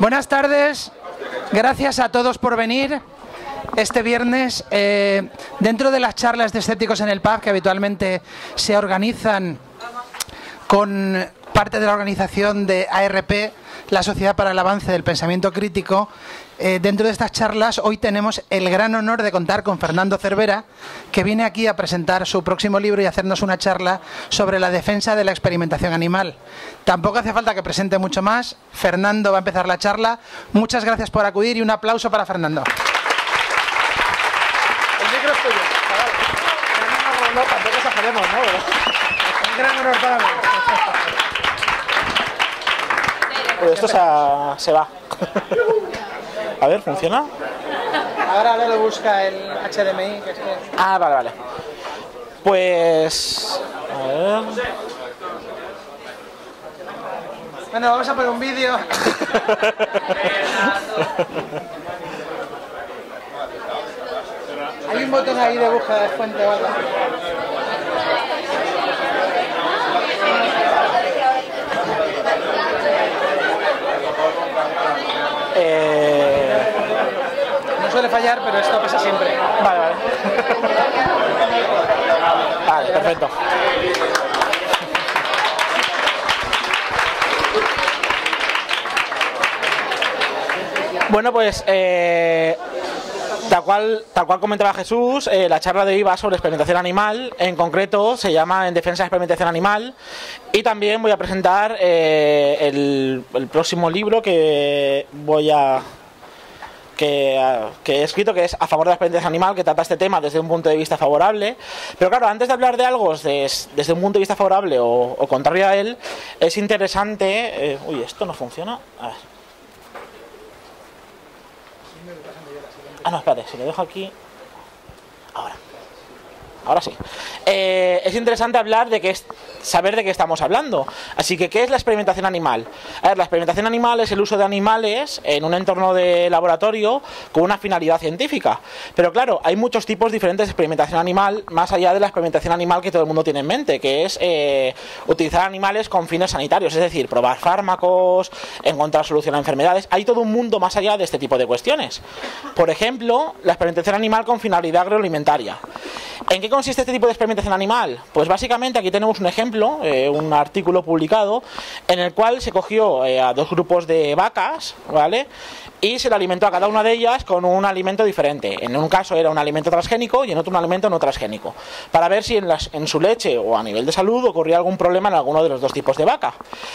Buenas tardes, gracias a todos por venir. Este viernes, eh, dentro de las charlas de escépticos en el pub que habitualmente se organizan con parte de la organización de ARP, la Sociedad para el Avance del Pensamiento Crítico, eh, dentro de estas charlas hoy tenemos el gran honor de contar con Fernando Cervera, que viene aquí a presentar su próximo libro y hacernos una charla sobre la defensa de la experimentación animal. Tampoco hace falta que presente mucho más. Fernando va a empezar la charla. Muchas gracias por acudir y un aplauso para Fernando. El micro es tuyo. No, tampoco exageremos, ¿no? Un gran honor para mí. Pues esto se, se va. A ver, ¿funciona? Ahora, ahora lo busca el HDMI, que es que... Ah, vale, vale. Pues... A ver... Bueno, vamos a poner un vídeo. Hay un botón ahí de búsqueda de fuente o algo. Eh... Suele fallar, pero esto pasa siempre. Vale, vale. Vale, perfecto. Bueno, pues eh, tal, cual, tal cual comentaba Jesús, eh, la charla de hoy va sobre experimentación animal, en concreto se llama En defensa de experimentación animal y también voy a presentar eh, el, el próximo libro que voy a, que, que, he escrito, que es a favor de la experimentación animal, que trata este tema desde un punto de vista favorable. Pero claro, antes de hablar de algo desde, desde un punto de vista favorable o, o contrario a él, es interesante... Eh, uy, esto no funciona. A ver. Ah, no, espérate, si lo dejo aquí... Ahora. Ahora sí. Eh, es interesante hablar de que es, saber de qué estamos hablando. Así que, ¿qué es la experimentación animal? La experimentación animal es el uso de animales en un entorno de laboratorio con una finalidad científica. Pero claro, hay muchos tipos diferentes de experimentación animal, más allá de la experimentación animal que todo el mundo tiene en mente, que es eh, utilizar animales con fines sanitarios, es decir, probar fármacos, encontrar solución a enfermedades. Hay todo un mundo más allá de este tipo de cuestiones. Por ejemplo, la experimentación animal con finalidad agroalimentaria. ¿En qué consiste este tipo de experimentación animal? Pues básicamente aquí tenemos un ejemplo, eh, un artículo publicado, en el cual se cogió eh, a dos grupos de vacas, ¿vale? Y se le alimentó a cada una de ellas con un alimento diferente. En un caso era un alimento transgénico y en otro un alimento no transgénico. Para ver si en, las, en su leche o a nivel de salud ocurría algún problema en alguno de los dos tipos de vaca.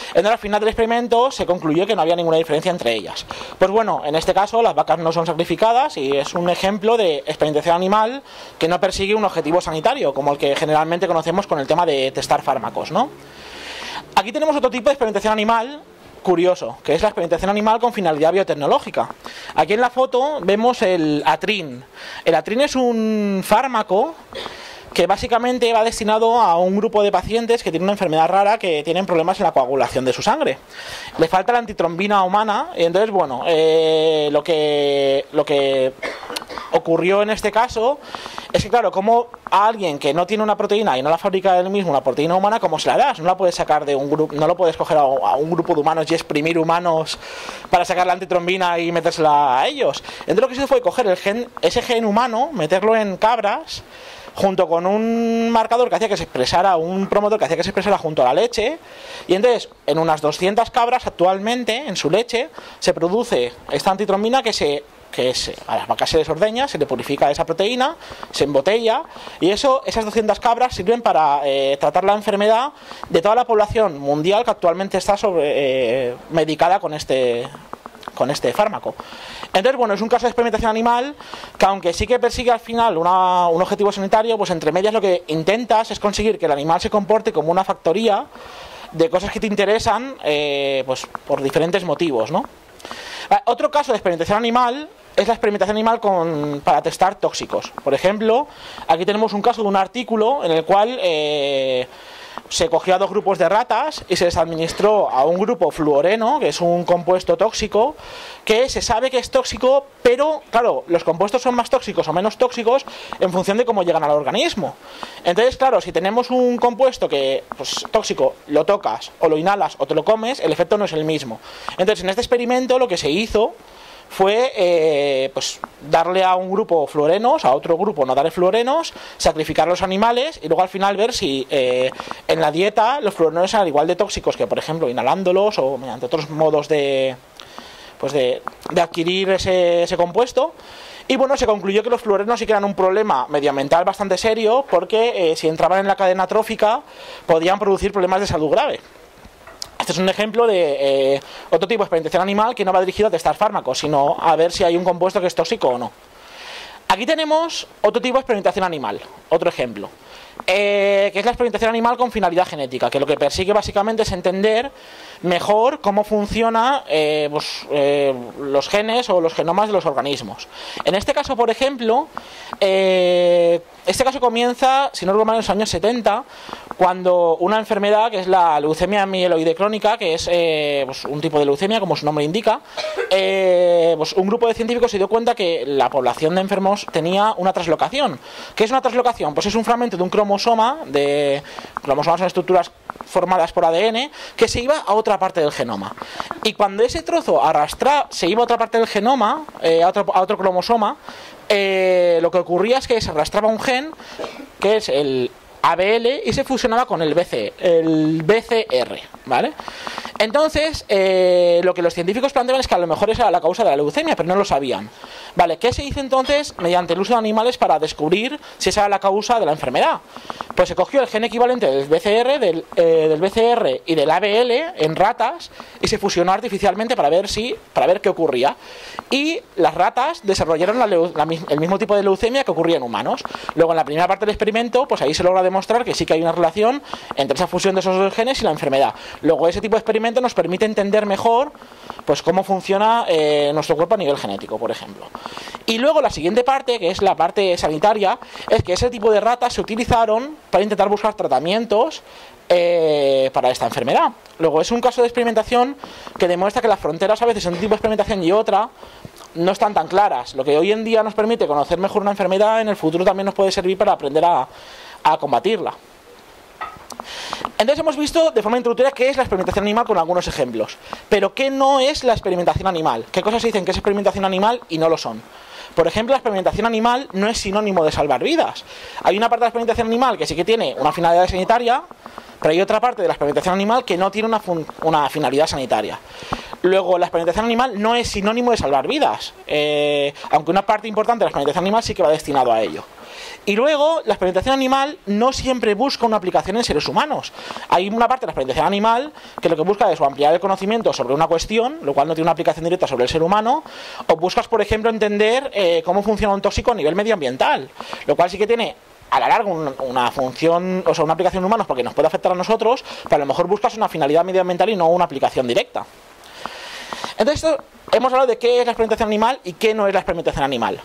Entonces al final del experimento se concluyó que no había ninguna diferencia entre ellas. Pues bueno, en este caso las vacas no son sacrificadas y es un ejemplo de experimentación animal que no persigue un objetivo sanitario, como el que generalmente conocemos con el tema de testar fármacos, ¿no? Aquí tenemos otro tipo de experimentación animal curioso, que es la experimentación animal con finalidad biotecnológica. Aquí en la foto vemos el atrin. El atrin es un fármaco que básicamente va destinado a un grupo de pacientes que tienen una enfermedad rara que tienen problemas en la coagulación de su sangre. Le falta la antitrombina humana y entonces, bueno, eh, lo, que, lo que ocurrió en este caso es que, claro, como a alguien que no tiene una proteína y no la fabrica él mismo, una proteína humana, ¿cómo se la das? No la puedes sacar de un grupo, no lo puedes coger a, un grupo de humanos y exprimir humanos para sacar la antitrombina y metérsela a ellos. Entonces lo que hizo fue coger el gen, ese gen humano, meterlo en cabras junto con un marcador que hacía que se expresara, un promotor que hacía que se expresara junto a la leche, y entonces en unas 200 cabras actualmente, en su leche, se produce esta antitrombina que se que es, a las vacas se les ordeña, se le purifica esa proteína, se embotella y eso, esas 200 cabras sirven para eh, tratar la enfermedad de toda la población mundial que actualmente está sobre, eh, medicada con este, con este fármaco. Entonces, bueno, es un caso de experimentación animal que aunque sí que persigue al final una, un objetivo sanitario, pues entre medias lo que intentas es conseguir que el animal se comporte como una factoría de cosas que te interesan eh, pues por diferentes motivos, ¿no? Otro caso de experimentación animal es la experimentación animal con, para testar tóxicos. Por ejemplo, aquí tenemos un caso de un artículo en el cual eh, se cogió a dos grupos de ratas y se les administró a un grupo fluoreno, que es un compuesto tóxico, que se sabe que es tóxico, pero claro, los compuestos son más tóxicos o menos tóxicos en función de cómo llegan al organismo. Entonces, claro, si tenemos un compuesto que pues, tóxico, lo tocas o lo inhalas o te lo comes, el efecto no es el mismo. Entonces, en este experimento lo que se hizo fue eh, pues darle a un grupo fluorenos, a otro grupo no darle fluorenos, sacrificar los animales y luego al final ver si eh, en la dieta los fluorenos eran igual de tóxicos que, por ejemplo, inhalándolos o mediante otros modos de, pues de, adquirir ese, compuesto. Y bueno, se concluyó que los fluorenos sí que eran un problema medioambiental bastante serio porque eh, si entraban en la cadena trófica podían producir problemas de salud grave. Este es un ejemplo de eh, otro tipo de experimentación animal que no va dirigido a testar fármacos, sino a ver si hay un compuesto que es tóxico o no. Aquí tenemos otro tipo de experimentación animal, otro ejemplo, eh, que es la experimentación animal con finalidad genética, que lo que persigue básicamente es entender mejor cómo funciona eh, pues, los genes o los genomas de los organismos. En este caso, por ejemplo, este caso comienza, si no recuerdo mal, en los años 70, cuando una enfermedad que es la leucemia mieloide crónica, que es eh, pues, un tipo de leucemia, como su nombre indica, eh, pues un grupo de científicos se dio cuenta que la población de enfermos tenía una traslocación. ¿Qué es una traslocación? Pues es un fragmento de un cromosoma, de cromosomas son estructuras formadas por ADN, que se iba a otra parte del genoma. Y cuando ese trozo arrastra, se iba a otra parte del genoma, eh, a, otro, a otro cromosoma, lo que ocurría es que se arrastraba un gen, que es el ABL y se fusionaba con el BC, el BCR, ¿vale? Entonces, eh, lo que los científicos planteaban es que a lo mejor esa era la causa de la leucemia, pero no lo sabían. Vale, ¿qué se hizo entonces mediante el uso de animales para descubrir si esa era la causa de la enfermedad? Pues se cogió el gen equivalente del BCR, del, eh, del BCR y del ABL en ratas y se fusionó artificialmente para ver si, para ver qué ocurría. Y las ratas desarrollaron el mismo tipo de leucemia que ocurría en humanos. Luego en la primera parte del experimento, pues ahí se logra demostrar que sí que hay una relación entre esa fusión de esos dos genes y la enfermedad. Luego ese tipo de experimento nos permite entender mejor pues cómo funciona eh, nuestro cuerpo a nivel genético, por ejemplo. Y luego la siguiente parte, que es la parte sanitaria, es que ese tipo de ratas se utilizaron para intentar buscar tratamientos eh, para esta enfermedad. Luego es un caso de experimentación que demuestra que las fronteras a veces en un tipo de experimentación y otra no están tan claras. Lo que hoy en día nos permite conocer mejor una enfermedad, en el futuro también nos puede servir para aprender a combatirla. Entonces hemos visto de forma introductoria qué es la experimentación animal con algunos ejemplos. Pero qué no es la experimentación animal. ¿Qué cosas se dicen que es experimentación animal y no lo son? Por ejemplo, la experimentación animal no es sinónimo de salvar vidas. Hay una parte de la experimentación animal que sí que tiene una finalidad sanitaria, pero hay otra parte de la experimentación animal que no tiene una, finalidad sanitaria. Luego, la experimentación animal no es sinónimo de salvar vidas, eh, aunque una parte importante de la experimentación animal sí que va destinado a ello. Y luego, la experimentación animal no siempre busca una aplicación en seres humanos. Hay una parte de la experimentación animal que lo que busca es ampliar el conocimiento sobre una cuestión, lo cual no tiene una aplicación directa sobre el ser humano, o buscas, por ejemplo, entender eh, cómo funciona un tóxico a nivel medioambiental, lo cual sí que tiene a la larga una función, o sea, una aplicación humana porque nos puede afectar a nosotros, pero a lo mejor buscas una finalidad medioambiental y no una aplicación directa. Entonces, hemos hablado de qué es la experimentación animal y qué no es la experimentación animal.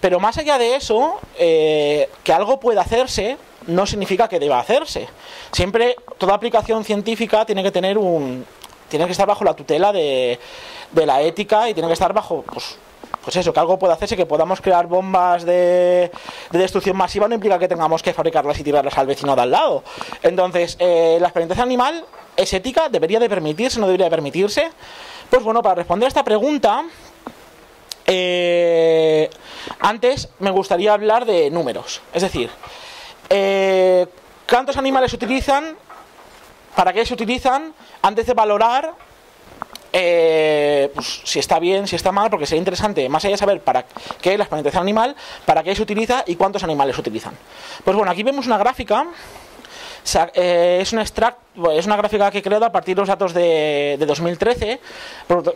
Pero más allá de eso, eh, que algo pueda hacerse no significa que deba hacerse. Siempre toda aplicación científica tiene que tener un tiene que estar bajo la tutela de, la ética y tiene que estar bajo pues, pues eso, que algo pueda hacerse, que podamos crear bombas de, destrucción masiva no implica que tengamos que fabricarlas y tirarlas al vecino de al lado. Entonces, eh, la experimentación animal es ética, debería de permitirse, no debería de permitirse. Pues bueno, para responder a esta pregunta, eh, antes me gustaría hablar de números. Es decir, eh, ¿cuántos animales se utilizan? ¿Para qué se utilizan? Antes de valorar eh, pues, si está bien, si está mal, porque sería interesante, más allá de saber para qué la experimentación animal, para qué se utiliza y cuántos animales se utilizan. Pues bueno, aquí vemos una gráfica eh, es, una gráfica que he creado a partir de los datos de, 2013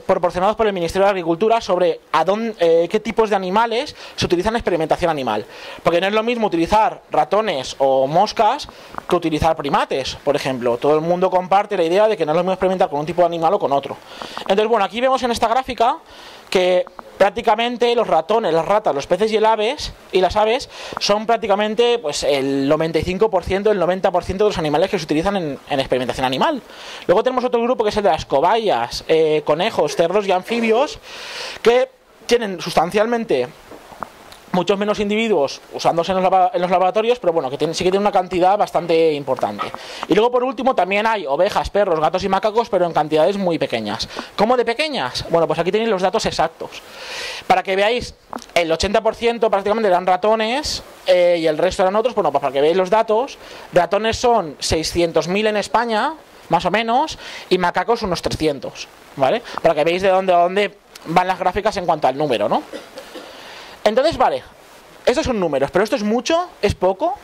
proporcionados por el Ministerio de Agricultura sobre a dónde, eh, qué tipos de animales se utilizan en experimentación animal. Porque no es lo mismo utilizar ratones o moscas que utilizar primates, por ejemplo. Todo el mundo comparte la idea de que no es lo mismo experimentar con un tipo de animal o con otro. Entonces, bueno, aquí vemos en esta gráfica que prácticamente los ratones, las ratas, los peces y el aves y las aves son prácticamente pues el 95%, el 90% de los animales que se utilizan en, experimentación animal. Luego tenemos otro grupo que es el de las cobayas, eh, conejos, cerdos y anfibios que tienen sustancialmente muchos menos individuos usándose en los, laboratorios, pero bueno, que sí que tiene una cantidad bastante importante. Y luego por último también hay ovejas, perros, gatos y macacos, pero en cantidades muy pequeñas. ¿Cómo de pequeñas? Bueno, pues aquí tenéis los datos exactos. Para que veáis, el 80% prácticamente eran ratones eh, y el resto eran otros, bueno, pues para que veáis los datos, ratones son 600.000 en España, más o menos, y macacos unos 300, ¿vale? Para que veáis de dónde, de dónde van las gráficas en cuanto al número, ¿no? Entonces, vale, estos son números, pero esto es mucho, es poco.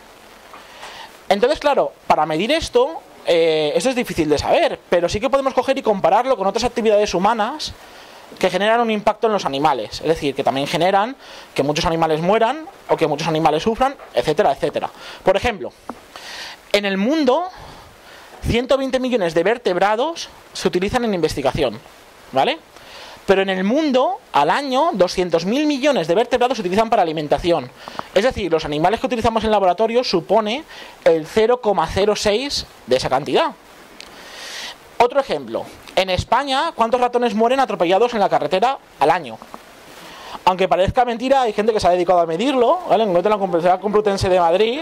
Entonces, claro, para medir esto, eh, esto es difícil de saber, pero sí que podemos coger y compararlo con otras actividades humanas que generan un impacto en los animales, es decir, que también generan que muchos animales mueran o que muchos animales sufran, etcétera, etcétera. Por ejemplo, en el mundo, 120 millones de vertebrados se utilizan en investigación, ¿vale? Pero en el mundo, al año, 200.000 millones de vertebrados se utilizan para alimentación. Es decir, los animales que utilizamos en laboratorio supone el 0,06 de esa cantidad. Otro ejemplo. En España, ¿cuántos ratones mueren atropellados en la carretera al año? Aunque parezca mentira, hay gente que se ha dedicado a medirlo, ¿vale? En la Universidad Complutense de Madrid,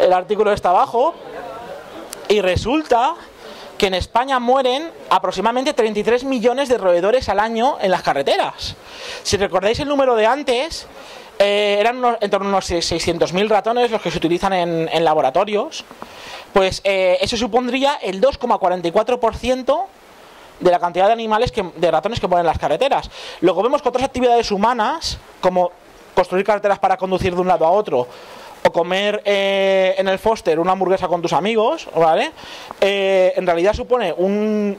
el artículo está abajo, y resulta que en España mueren aproximadamente 33 millones de roedores al año en las carreteras. Si recordáis el número de antes, eh, eran en torno a unos 600.000 ratones los que se utilizan en, laboratorios, pues eh, eso supondría el 2,44% de la cantidad de animales que, de ratones que mueren en las carreteras. Luego vemos que otras actividades humanas, como construir carreteras para conducir de un lado a otro, o comer eh, en el Foster una hamburguesa con tus amigos, ¿vale? Eh, en realidad supone un,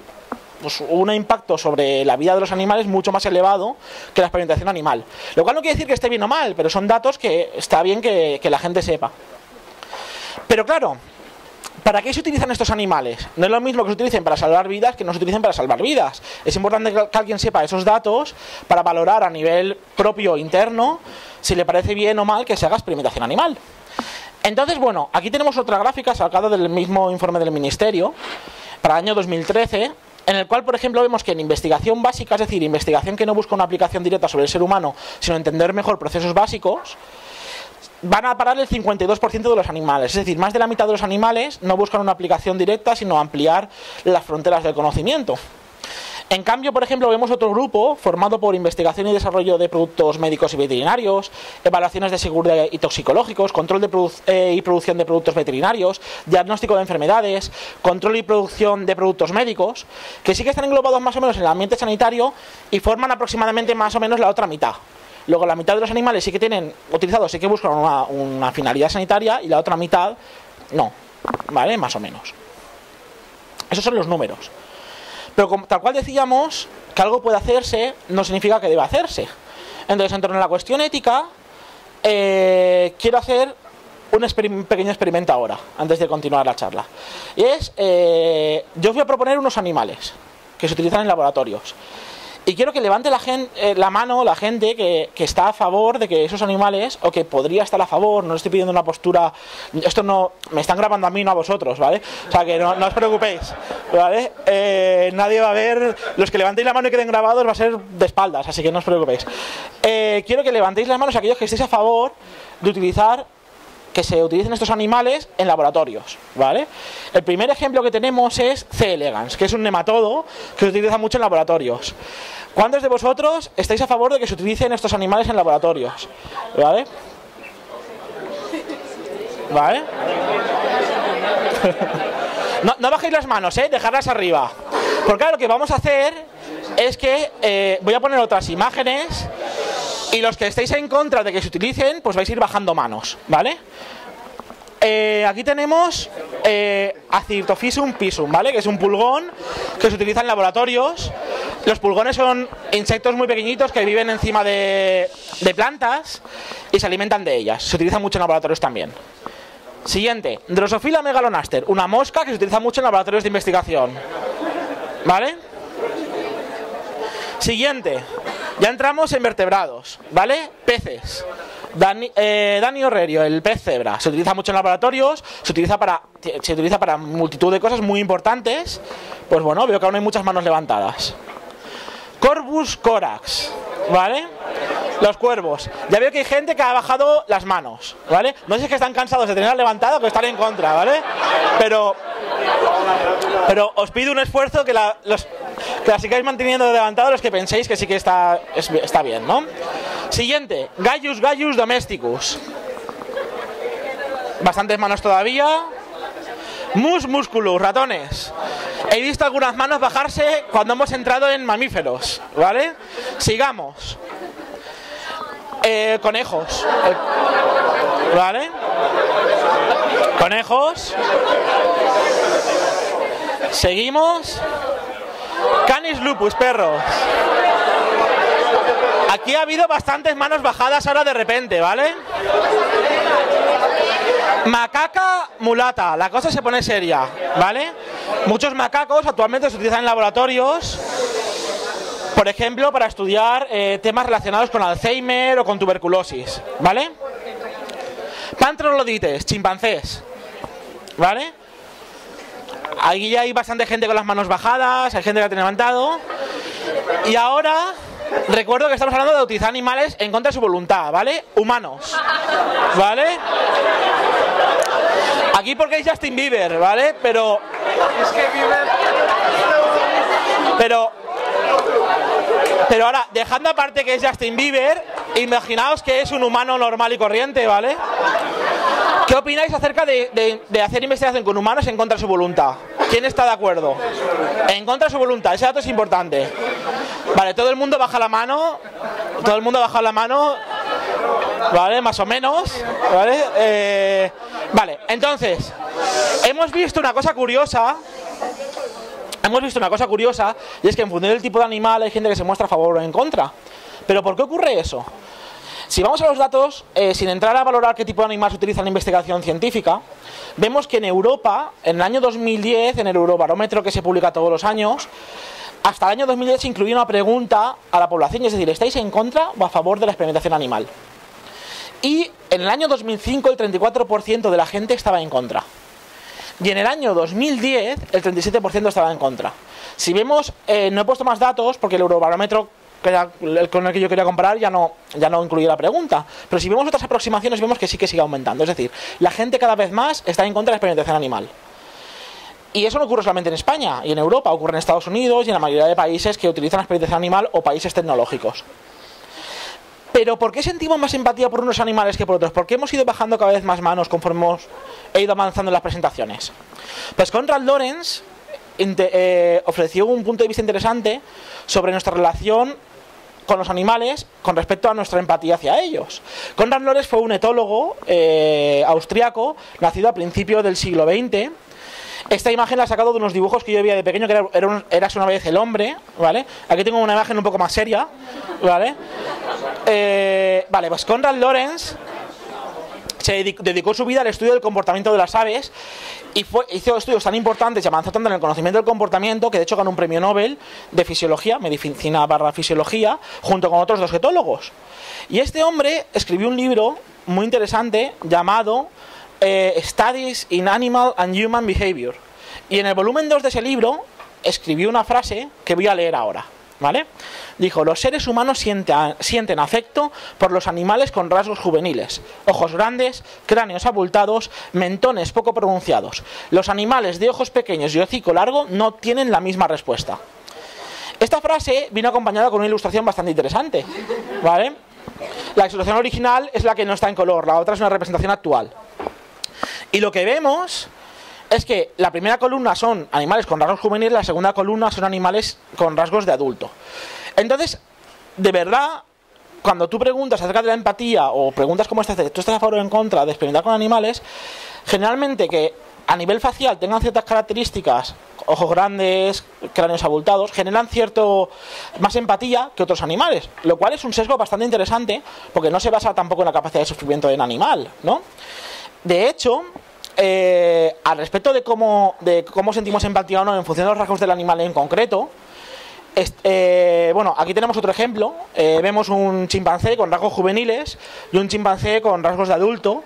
pues, un impacto sobre la vida de los animales mucho más elevado que la experimentación animal. Lo cual no quiere decir que esté bien o mal, pero son datos que está bien que, la gente sepa. Pero claro, ¿Para qué se utilizan estos animales? No es lo mismo que se utilicen para salvar vidas que no se utilicen para salvar vidas. Es importante que alguien sepa esos datos para valorar a nivel propio interno si le parece bien o mal que se haga experimentación animal. Entonces, bueno, aquí tenemos otra gráfica sacada del mismo informe del Ministerio para el año 2013, en el cual, por ejemplo, vemos que en investigación básica, es decir, investigación que no busca una aplicación directa sobre el ser humano, sino entender mejor procesos básicos, van a parar el 52% de los animales. Es decir, más de la mitad de los animales no buscan una aplicación directa, sino ampliar las fronteras del conocimiento. En cambio, por ejemplo, vemos otro grupo formado por investigación y desarrollo de productos médicos y veterinarios, evaluaciones de seguridad y toxicológicos, control de eh, y producción de productos veterinarios, diagnóstico de enfermedades, control y producción de productos médicos, que sí que están englobados más o menos en el ambiente sanitario y forman aproximadamente más o menos la otra mitad. Luego la mitad de los animales sí que tienen utilizados, sí que buscan una, finalidad sanitaria y la otra mitad no, ¿vale? Más o menos. Esos son los números. Pero tal cual decíamos, que algo puede hacerse no significa que deba hacerse. Entonces, en torno a la cuestión ética, eh, quiero hacer un pequeño experimento ahora, antes de continuar la charla. Y es, eh, yo os voy a proponer unos animales que se utilizan en laboratorios. Y quiero que levante la, gente, eh, la mano la gente que, está a favor de que esos animales, o que podría estar a favor, no estoy pidiendo una postura, esto no, me están grabando a mí, no a vosotros, ¿vale? O sea que no, os preocupéis, ¿vale? Eh, nadie va a ver, los que levantéis la mano y queden grabados va a ser de espaldas, así que no os preocupéis. Eh, quiero que levantéis las manos aquellos que estéis a favor de utilizar que se utilicen estos animales en laboratorios, ¿vale? El primer ejemplo que tenemos es C. elegans, que es un nematodo que se utiliza mucho en laboratorios. ¿Cuántos de vosotros estáis a favor de que se utilicen estos animales en laboratorios? ¿Vale? ¿Vale? No, bajéis las manos, ¿eh? Dejarlas arriba. Porque claro, lo que vamos a hacer es que eh, voy a poner otras imágenes y los que estéis en contra de que se utilicen, pues vais a ir bajando manos, ¿vale? Eh, aquí tenemos eh, pisum, ¿vale? Que es un pulgón que se utiliza en laboratorios. Los pulgones son insectos muy pequeñitos que viven encima de, de plantas y se alimentan de ellas. Se utiliza mucho en laboratorios también. Siguiente, Drosophila megalonaster, una mosca que se utiliza mucho en laboratorios de investigación. ¿Vale? Siguiente, Ya entramos en vertebrados, ¿vale? Peces. Dani, eh, Dani Orrerio, el pez cebra. Se utiliza mucho en laboratorios, se utiliza para se utiliza para multitud de cosas muy importantes. Pues bueno, veo que aún hay muchas manos levantadas. Corvus corax, ¿vale? Los cuervos. Ya veo que hay gente que ha bajado las manos, ¿vale? No sé si es que están cansados de tenerlas levantadas o están en contra, ¿vale? Pero pero os pido un esfuerzo que la, que la sigáis manteniendo levantado los que penséis que sí que está, es- está bien, ¿no? Siguiente, Gaius Gaius domesticus. Bastantes manos todavía. Mus musculus, ratones. He visto algunas manos bajarse cuando hemos entrado en mamíferos, ¿vale? Sigamos. Eh, conejos. ¿Vale? Conejos. Seguimos. Canis lupus, perros. Aquí ha habido bastantes manos bajadas ahora de repente, ¿vale? Macaca mulata, la cosa se pone seria, ¿vale? Muchos macacos actualmente se utilizan en laboratorios, por ejemplo, para estudiar eh, temas relacionados con Alzheimer o con tuberculosis, ¿vale? Pantrolodites, chimpancés, ¿vale? Aquí ya hay bastante gente con las manos bajadas, hay gente que la tiene levantado. Y ahora recuerdo que estamos hablando de utilizar animales en contra de su voluntad, ¿vale? Humanos, ¿vale? Aquí porque es Justin Bieber, ¿vale? Pero. Pero. Pero ahora, dejando aparte que es Justin Bieber, imaginaos que es un humano normal y corriente, ¿vale? ¿Qué opináis acerca de, de- hacer investigación con humanos en contra de su voluntad? ¿Quién está de acuerdo? En contra de su voluntad, ese dato es importante. Vale, todo el mundo baja la mano. Todo el mundo baja la mano. Vale, más o menos. Vale, eh, vale, entonces, hemos visto una cosa curiosa. Hemos visto una cosa curiosa y es que en función del tipo de animal hay gente que se muestra a favor o en contra. Pero ¿por qué ocurre eso? Si vamos a los datos, eh, sin entrar a valorar qué tipo de animal se utiliza en la investigación científica, vemos que en Europa, en el año 2010, en el Eurobarómetro que se publica todos los años, hasta el año 2010 se incluía una pregunta a la población, es decir, ¿estáis en contra o a favor de la experimentación animal? Y en el año 2005 el 34% de la gente estaba en contra. Y en el año 2010 el 37% estaba en contra. Si vemos, eh, no he puesto más datos porque el Eurobarómetro que era con el que yo quería comparar ya no, ya no incluía la pregunta. Pero si vemos otras aproximaciones vemos que sí que sigue aumentando. Es decir, la gente cada vez más está en contra de la experimentación animal. Y eso no ocurre solamente en España y en Europa, ocurre en Estados Unidos y en la mayoría de países que utilizan la experimentación animal o países tecnológicos. Pero ¿por qué sentimos más empatía por unos animales que por otros? ¿Por qué hemos ido bajando cada vez más manos conforme hemos he ido avanzando en las presentaciones? Pues Conrad Lorenz eh, ofreció un punto de vista interesante sobre nuestra relación con los animales con respecto a nuestra empatía hacia ellos. Conrad Lorenz fue un etólogo eh, austriaco, nacido a principios del siglo XX. Esta imagen la he sacado de unos dibujos que yo veía de pequeño, que era, era un- Eras una vez el hombre, ¿vale? Aquí tengo una imagen un poco más seria, ¿vale? Eh, vale, pues Conrad Lorenz se dedic- dedicó su vida al estudio del comportamiento de las aves y fue, hizo estudios tan importantes y avanzó tanto en el conocimiento del comportamiento que de hecho ganó un premio Nobel de fisiología, medicina barra fisiología, junto con otros dos etólogos. Y este hombre escribió un libro muy interesante llamado eh, Studies in Animal and Human Behavior. Y en el volumen 2 de ese libro escribió una frase que voy a leer ahora. ¿Vale? Dijo, los seres humanos sienten, sienten afecto por los animales con rasgos juveniles, ojos grandes, cráneos abultados, mentones poco pronunciados. Los animales de ojos pequeños y hocico largo no tienen la misma respuesta. Esta frase vino acompañada con una ilustración bastante interesante, ¿vale? La ilustración original es la que no está en color, la otra es una representación actual. Y lo que vemos es que la primera columna son animales con rasgos juveniles, la segunda columna son animales con rasgos de adulto. Entonces, de verdad, cuando tú preguntas acerca de la empatía o preguntas cómo estás, tú estás a favor o en contra de experimentar con animales, generalmente que a nivel facial tengan ciertas características, ojos grandes, cráneos abultados, generan cierto más empatía que otros animales, lo cual es un sesgo bastante interesante porque no se basa tampoco en la capacidad de sufrimiento del animal, ¿no? De hecho, eh, al respecto de cómo, de cómo sentimos empatía o no en función de los rasgos del animal en concreto, eh, bueno, aquí tenemos otro ejemplo. Eh, vemos un chimpancé con rasgos juveniles y un chimpancé con rasgos de adulto.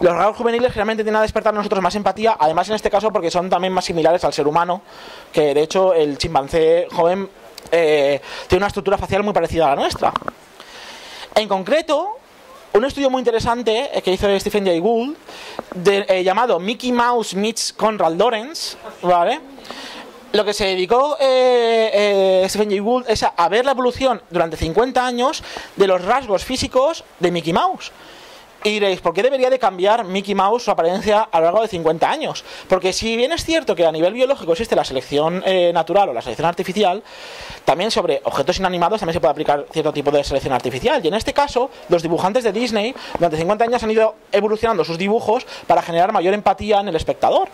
Los rasgos juveniles generalmente tienen a despertar en nosotros más empatía, además en este caso porque son también más similares al ser humano, que de hecho el chimpancé joven tiene una estructura facial muy parecida a la nuestra. En concreto, un estudio muy interesante que hizo Stephen Jay Gould, llamado Mickey Mouse meets Conrad Lawrence, ¿vale? lo que se dedicó eh, eh, Stephen Jay Gould es a, ver la evolución durante 50 años de los rasgos físicos de Mickey Mouse. Y diréis, ¿por qué debería de cambiar Mickey Mouse su apariencia a lo largo de 50 años? Porque si bien es cierto que a nivel biológico existe la selección eh, natural o la selección artificial, también sobre objetos inanimados también se puede aplicar cierto tipo de selección artificial. Y en este caso, los dibujantes de Disney durante 50 años han ido evolucionando sus dibujos para generar mayor empatía en el espectador.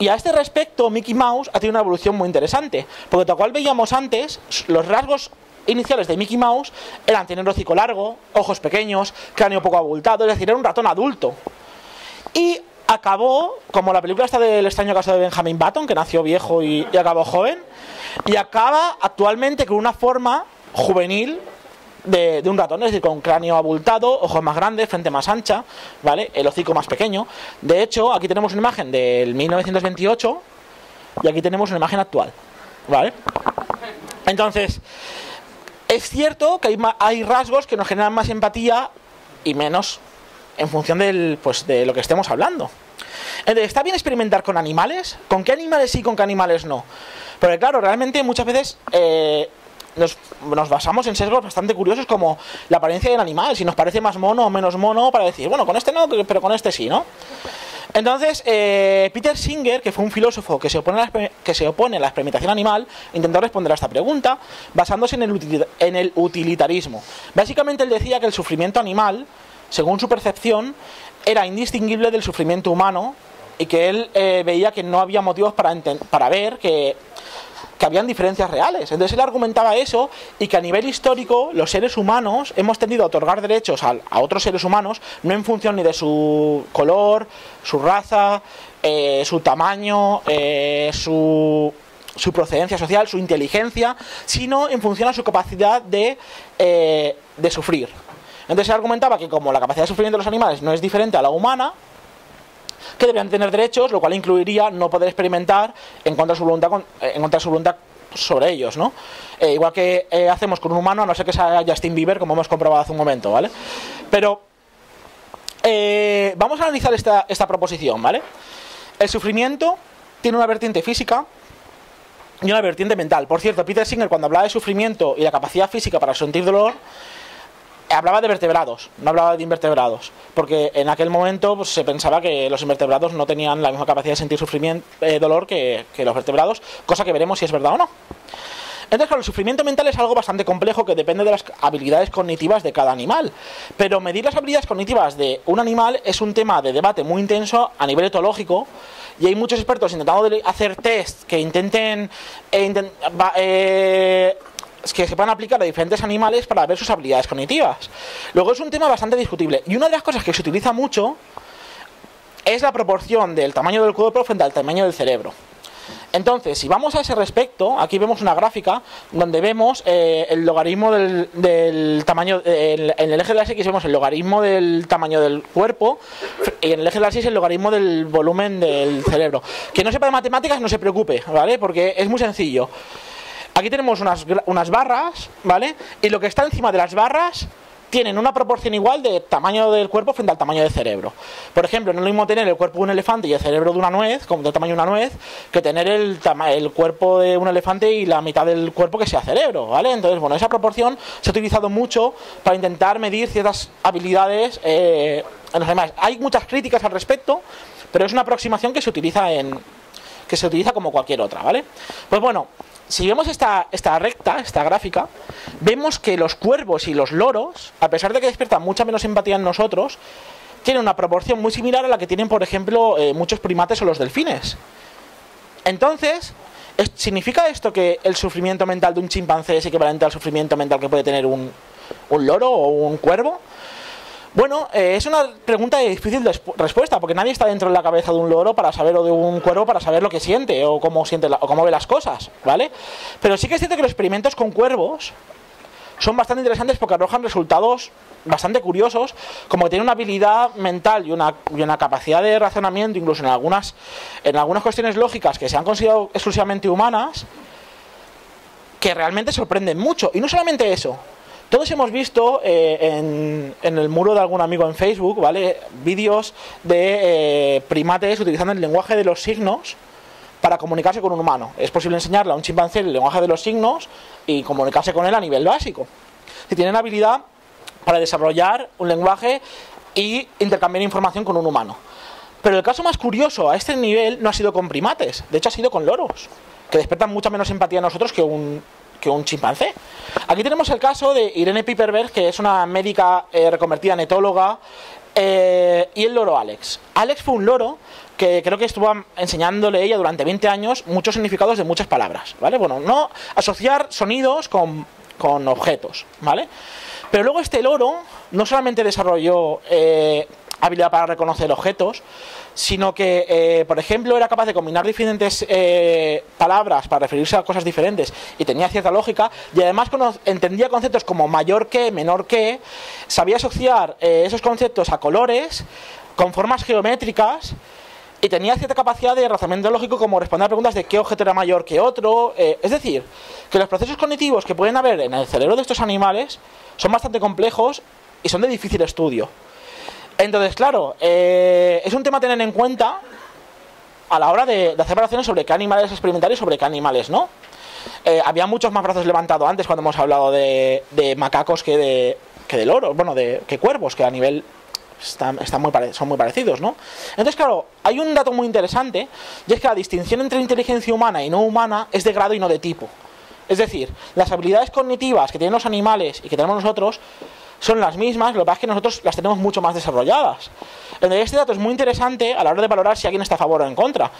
Y a este respecto, Mickey Mouse ha tenido una evolución muy interesante, porque tal cual veíamos antes, los rasgos iniciales de Mickey Mouse eran tener hocico largo, ojos pequeños, cráneo poco abultado, es decir, era un ratón adulto. Y acabó, como la película está del extraño caso de Benjamin Button, que nació viejo y acabó joven, y acaba actualmente con una forma juvenil de, un ratón, es decir, con cráneo abultado, ojos más grandes, frente más ancha, ¿vale? El hocico más pequeño. De hecho, aquí tenemos una imagen del 1928 y aquí tenemos una imagen actual, ¿vale? Entonces, es cierto que hay, hay rasgos que nos generan más empatía y menos en función del, pues, de lo que estemos hablando. ¿Está bien experimentar con animales? ¿Con qué animales sí, con qué animales no? Porque claro, realmente muchas veces eh, nos, basamos en sesgos bastante curiosos como la apariencia del animal, si nos parece más mono o menos mono, para decir, bueno, con este no, pero con este sí, ¿no? Entonces, eh, Peter Singer, que fue un filósofo que se, opone a la, que se opone a la experimentación animal, intentó responder a esta pregunta basándose en el, en el utilitarismo. Básicamente él decía que el sufrimiento animal, según su percepción, era indistinguible del sufrimiento humano y que él eh, veía que no había motivos para, para ver que que habían diferencias reales. Entonces él argumentaba eso y que a nivel histórico los seres humanos hemos tendido a otorgar derechos a, otros seres humanos no en función ni de su color, su raza, eh, su tamaño, eh, su, procedencia social, su inteligencia, sino en función a su capacidad de, eh, de sufrir. Entonces él argumentaba que como la capacidad de sufrir de los animales no es diferente a la humana, que deberían tener derechos, lo cual incluiría no poder experimentar en contra de su voluntad, eh, en contra de su voluntad sobre ellos, ¿no? Eh, igual que eh, hacemos con un humano, a no ser que sea Justin Bieber, como hemos comprobado hace un momento, ¿vale? Pero vamos a analizar esta, esta proposición, ¿vale? El sufrimiento tiene una vertiente física y una vertiente mental. Por cierto, Peter Singer, cuando hablaba de sufrimiento y la capacidad física para sentir dolor, hablaba de vertebrados, no hablaba de invertebrados, porque en aquel momento pues, se pensaba que los invertebrados no tenían la misma capacidad de sentir sufrimiento, eh, dolor que, los vertebrados, cosa que veremos si es verdad o no. Entonces, claro, el sufrimiento mental es algo bastante complejo que depende de las habilidades cognitivas de cada animal. Pero medir las habilidades cognitivas de un animal es un tema de debate muy intenso a nivel etológico. Y hay muchos expertos intentando hacer test que intenten eh, eh, que se puedan aplicar a diferentes animales para ver sus habilidades cognitivas. Luego es un tema bastante discutible. Y una de las cosas que se utiliza mucho es la proporción del tamaño del cuerpo frente al tamaño del cerebro. Entonces, si vamos a ese respecto, aquí vemos una gráfica donde vemos eh, el logaritmo del, tamaño, en el eje de las X vemos el logaritmo del tamaño del cuerpo y en el eje de las Y el logaritmo del volumen del cerebro. Que no sepa de matemáticas no se preocupe, ¿vale? Porque es muy sencillo. Aquí tenemos unas, unas barras, ¿vale? Y lo que está encima de las barras tienen una proporción igual de tamaño del cuerpo frente al tamaño del cerebro. Por ejemplo, no es lo mismo tener el cuerpo de un elefante y el cerebro de una nuez, como del tamaño de una nuez, que tener el, el cuerpo de un elefante y la mitad del cuerpo que sea cerebro, ¿vale? Entonces, bueno, esa proporción se ha utilizado mucho para intentar medir ciertas habilidades eh, en los animales. Hay muchas críticas al respecto, pero es una aproximación que se utiliza en que se utiliza como cualquier otra, ¿vale? Pues bueno, si vemos esta, esta recta, esta gráfica, vemos que los cuervos y los loros, a pesar de que despiertan mucha menos empatía en nosotros, tienen una proporción muy similar a la que tienen, por ejemplo, eh, muchos primates o los delfines. Entonces, ¿significa esto que el sufrimiento mental de un chimpancé es equivalente al sufrimiento mental que puede tener un, un loro o un cuervo? Bueno, eh, es una pregunta de difícil de respuesta, porque nadie está dentro de la cabeza de un loro para saber o de un cuervo para saber lo que siente o cómo siente o cómo ve las cosas, ¿vale? Pero sí que es cierto que los experimentos con cuervos son bastante interesantes porque arrojan resultados bastante curiosos, como que tienen una habilidad mental y una, y una capacidad de razonamiento, incluso en algunas, en algunas cuestiones lógicas que se han considerado exclusivamente humanas, que realmente sorprenden mucho. Y no solamente eso, todos hemos visto eh, en, en, el muro de algún amigo en Facebook, ¿vale? Vídeos de eh, primates utilizando el lenguaje de los signos para comunicarse con un humano. Es posible enseñarle a un chimpancé el lenguaje de los signos y comunicarse con él a nivel básico. Si tienen habilidad para desarrollar un lenguaje y intercambiar información con un humano. Pero el caso más curioso a este nivel no ha sido con primates, de hecho ha sido con loros, que despertan mucha menos empatía a nosotros que un, que un chimpancé. Aquí tenemos el caso de Irene Piperberg, que es una médica eh, reconvertida en etóloga, eh, y el loro Alex. Alex fue un loro que creo que estuvo enseñándole ella durante 20 años muchos significados de muchas palabras, ¿vale? Bueno, no asociar sonidos con, con objetos, ¿vale? Pero luego este loro no solamente desarrolló eh, habilidad para reconocer objetos, sino que, eh, por ejemplo, era capaz de combinar diferentes eh, palabras para referirse a cosas diferentes y tenía cierta lógica, y además entendía conceptos como mayor que, menor que, sabía asociar eh, esos conceptos a colores, con formas geométricas, y tenía cierta capacidad de razonamiento lógico como responder a preguntas de qué objeto era mayor que otro. es decir, que los procesos cognitivos que pueden haber en el cerebro de estos animales son bastante complejos y son de difícil estudio. Entonces, claro, eh, es un tema a tener en cuenta a la hora de, hacer valoraciones sobre qué animales experimentar y sobre qué animales no. Eh, había muchos más brazos levantados antes cuando hemos hablado de, macacos que de, que de loros, bueno, de que cuervos, que a nivel están, muy son muy parecidos, ¿no? Entonces, claro, hay un dato muy interesante, y es que la distinción entre inteligencia humana y no humana es de grado y no de tipo. Es decir, las habilidades cognitivas que tienen los animales y que tenemos nosotros son las mismas, lo que pasa es que nosotros las tenemos mucho más desarrolladas. Entonces, este dato es muy interesante a la hora de valorar si alguien está a favor o en contra.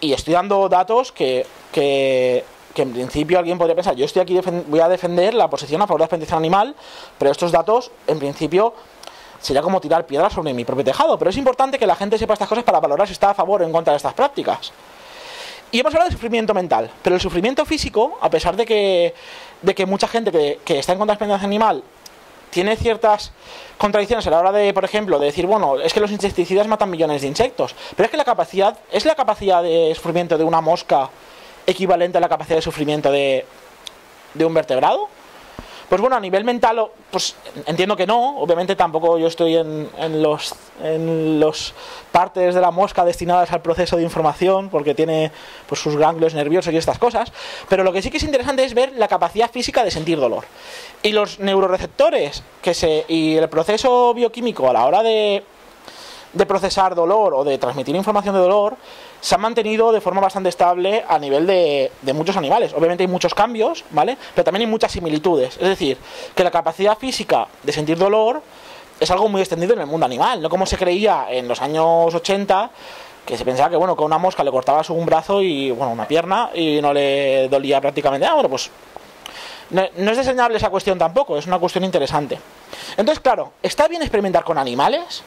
Y estoy dando datos que, que, en principio alguien podría pensar, yo estoy aquí, voy a defender la posición a favor de la explotación animal, pero estos datos, en principio, sería como tirar piedras sobre mi propio tejado. Pero es importante que la gente sepa estas cosas para valorar si está a favor o en contra de estas prácticas. Y hemos hablado de sufrimiento mental, pero el sufrimiento físico, a pesar de que, de que mucha gente que, que está en contra de la explotación animal tiene ciertas contradicciones a la hora de, por ejemplo, de decir, bueno, es que los insecticidas matan millones de insectos, pero es que la capacidad, ¿es la capacidad de sufrimiento de una mosca equivalente a la capacidad de sufrimiento de, de un vertebrado? Pues bueno, a nivel mental, pues entiendo que no. Obviamente tampoco yo estoy en, en, los, en los partes de la mosca destinadas al proceso de información, porque tiene pues, sus ganglios nerviosos y estas cosas. Pero lo que sí que es interesante es ver la capacidad física de sentir dolor. Y los neuroreceptores que se, y el proceso bioquímico a la hora de, de procesar dolor o de transmitir información de dolor se han mantenido de forma bastante estable a nivel de, muchos animales. Obviamente hay muchos cambios, ¿vale? Pero también hay muchas similitudes. Es decir, que la capacidad física de sentir dolor es algo muy extendido en el mundo animal, no como se creía en los años 80 que se pensaba que bueno, con una mosca le cortabas un brazo y bueno, una pierna y no le dolía prácticamente. Ah, bueno, pues no, es diseñable esa cuestión tampoco, es una cuestión interesante. Entonces, claro, ¿está bien experimentar con animales?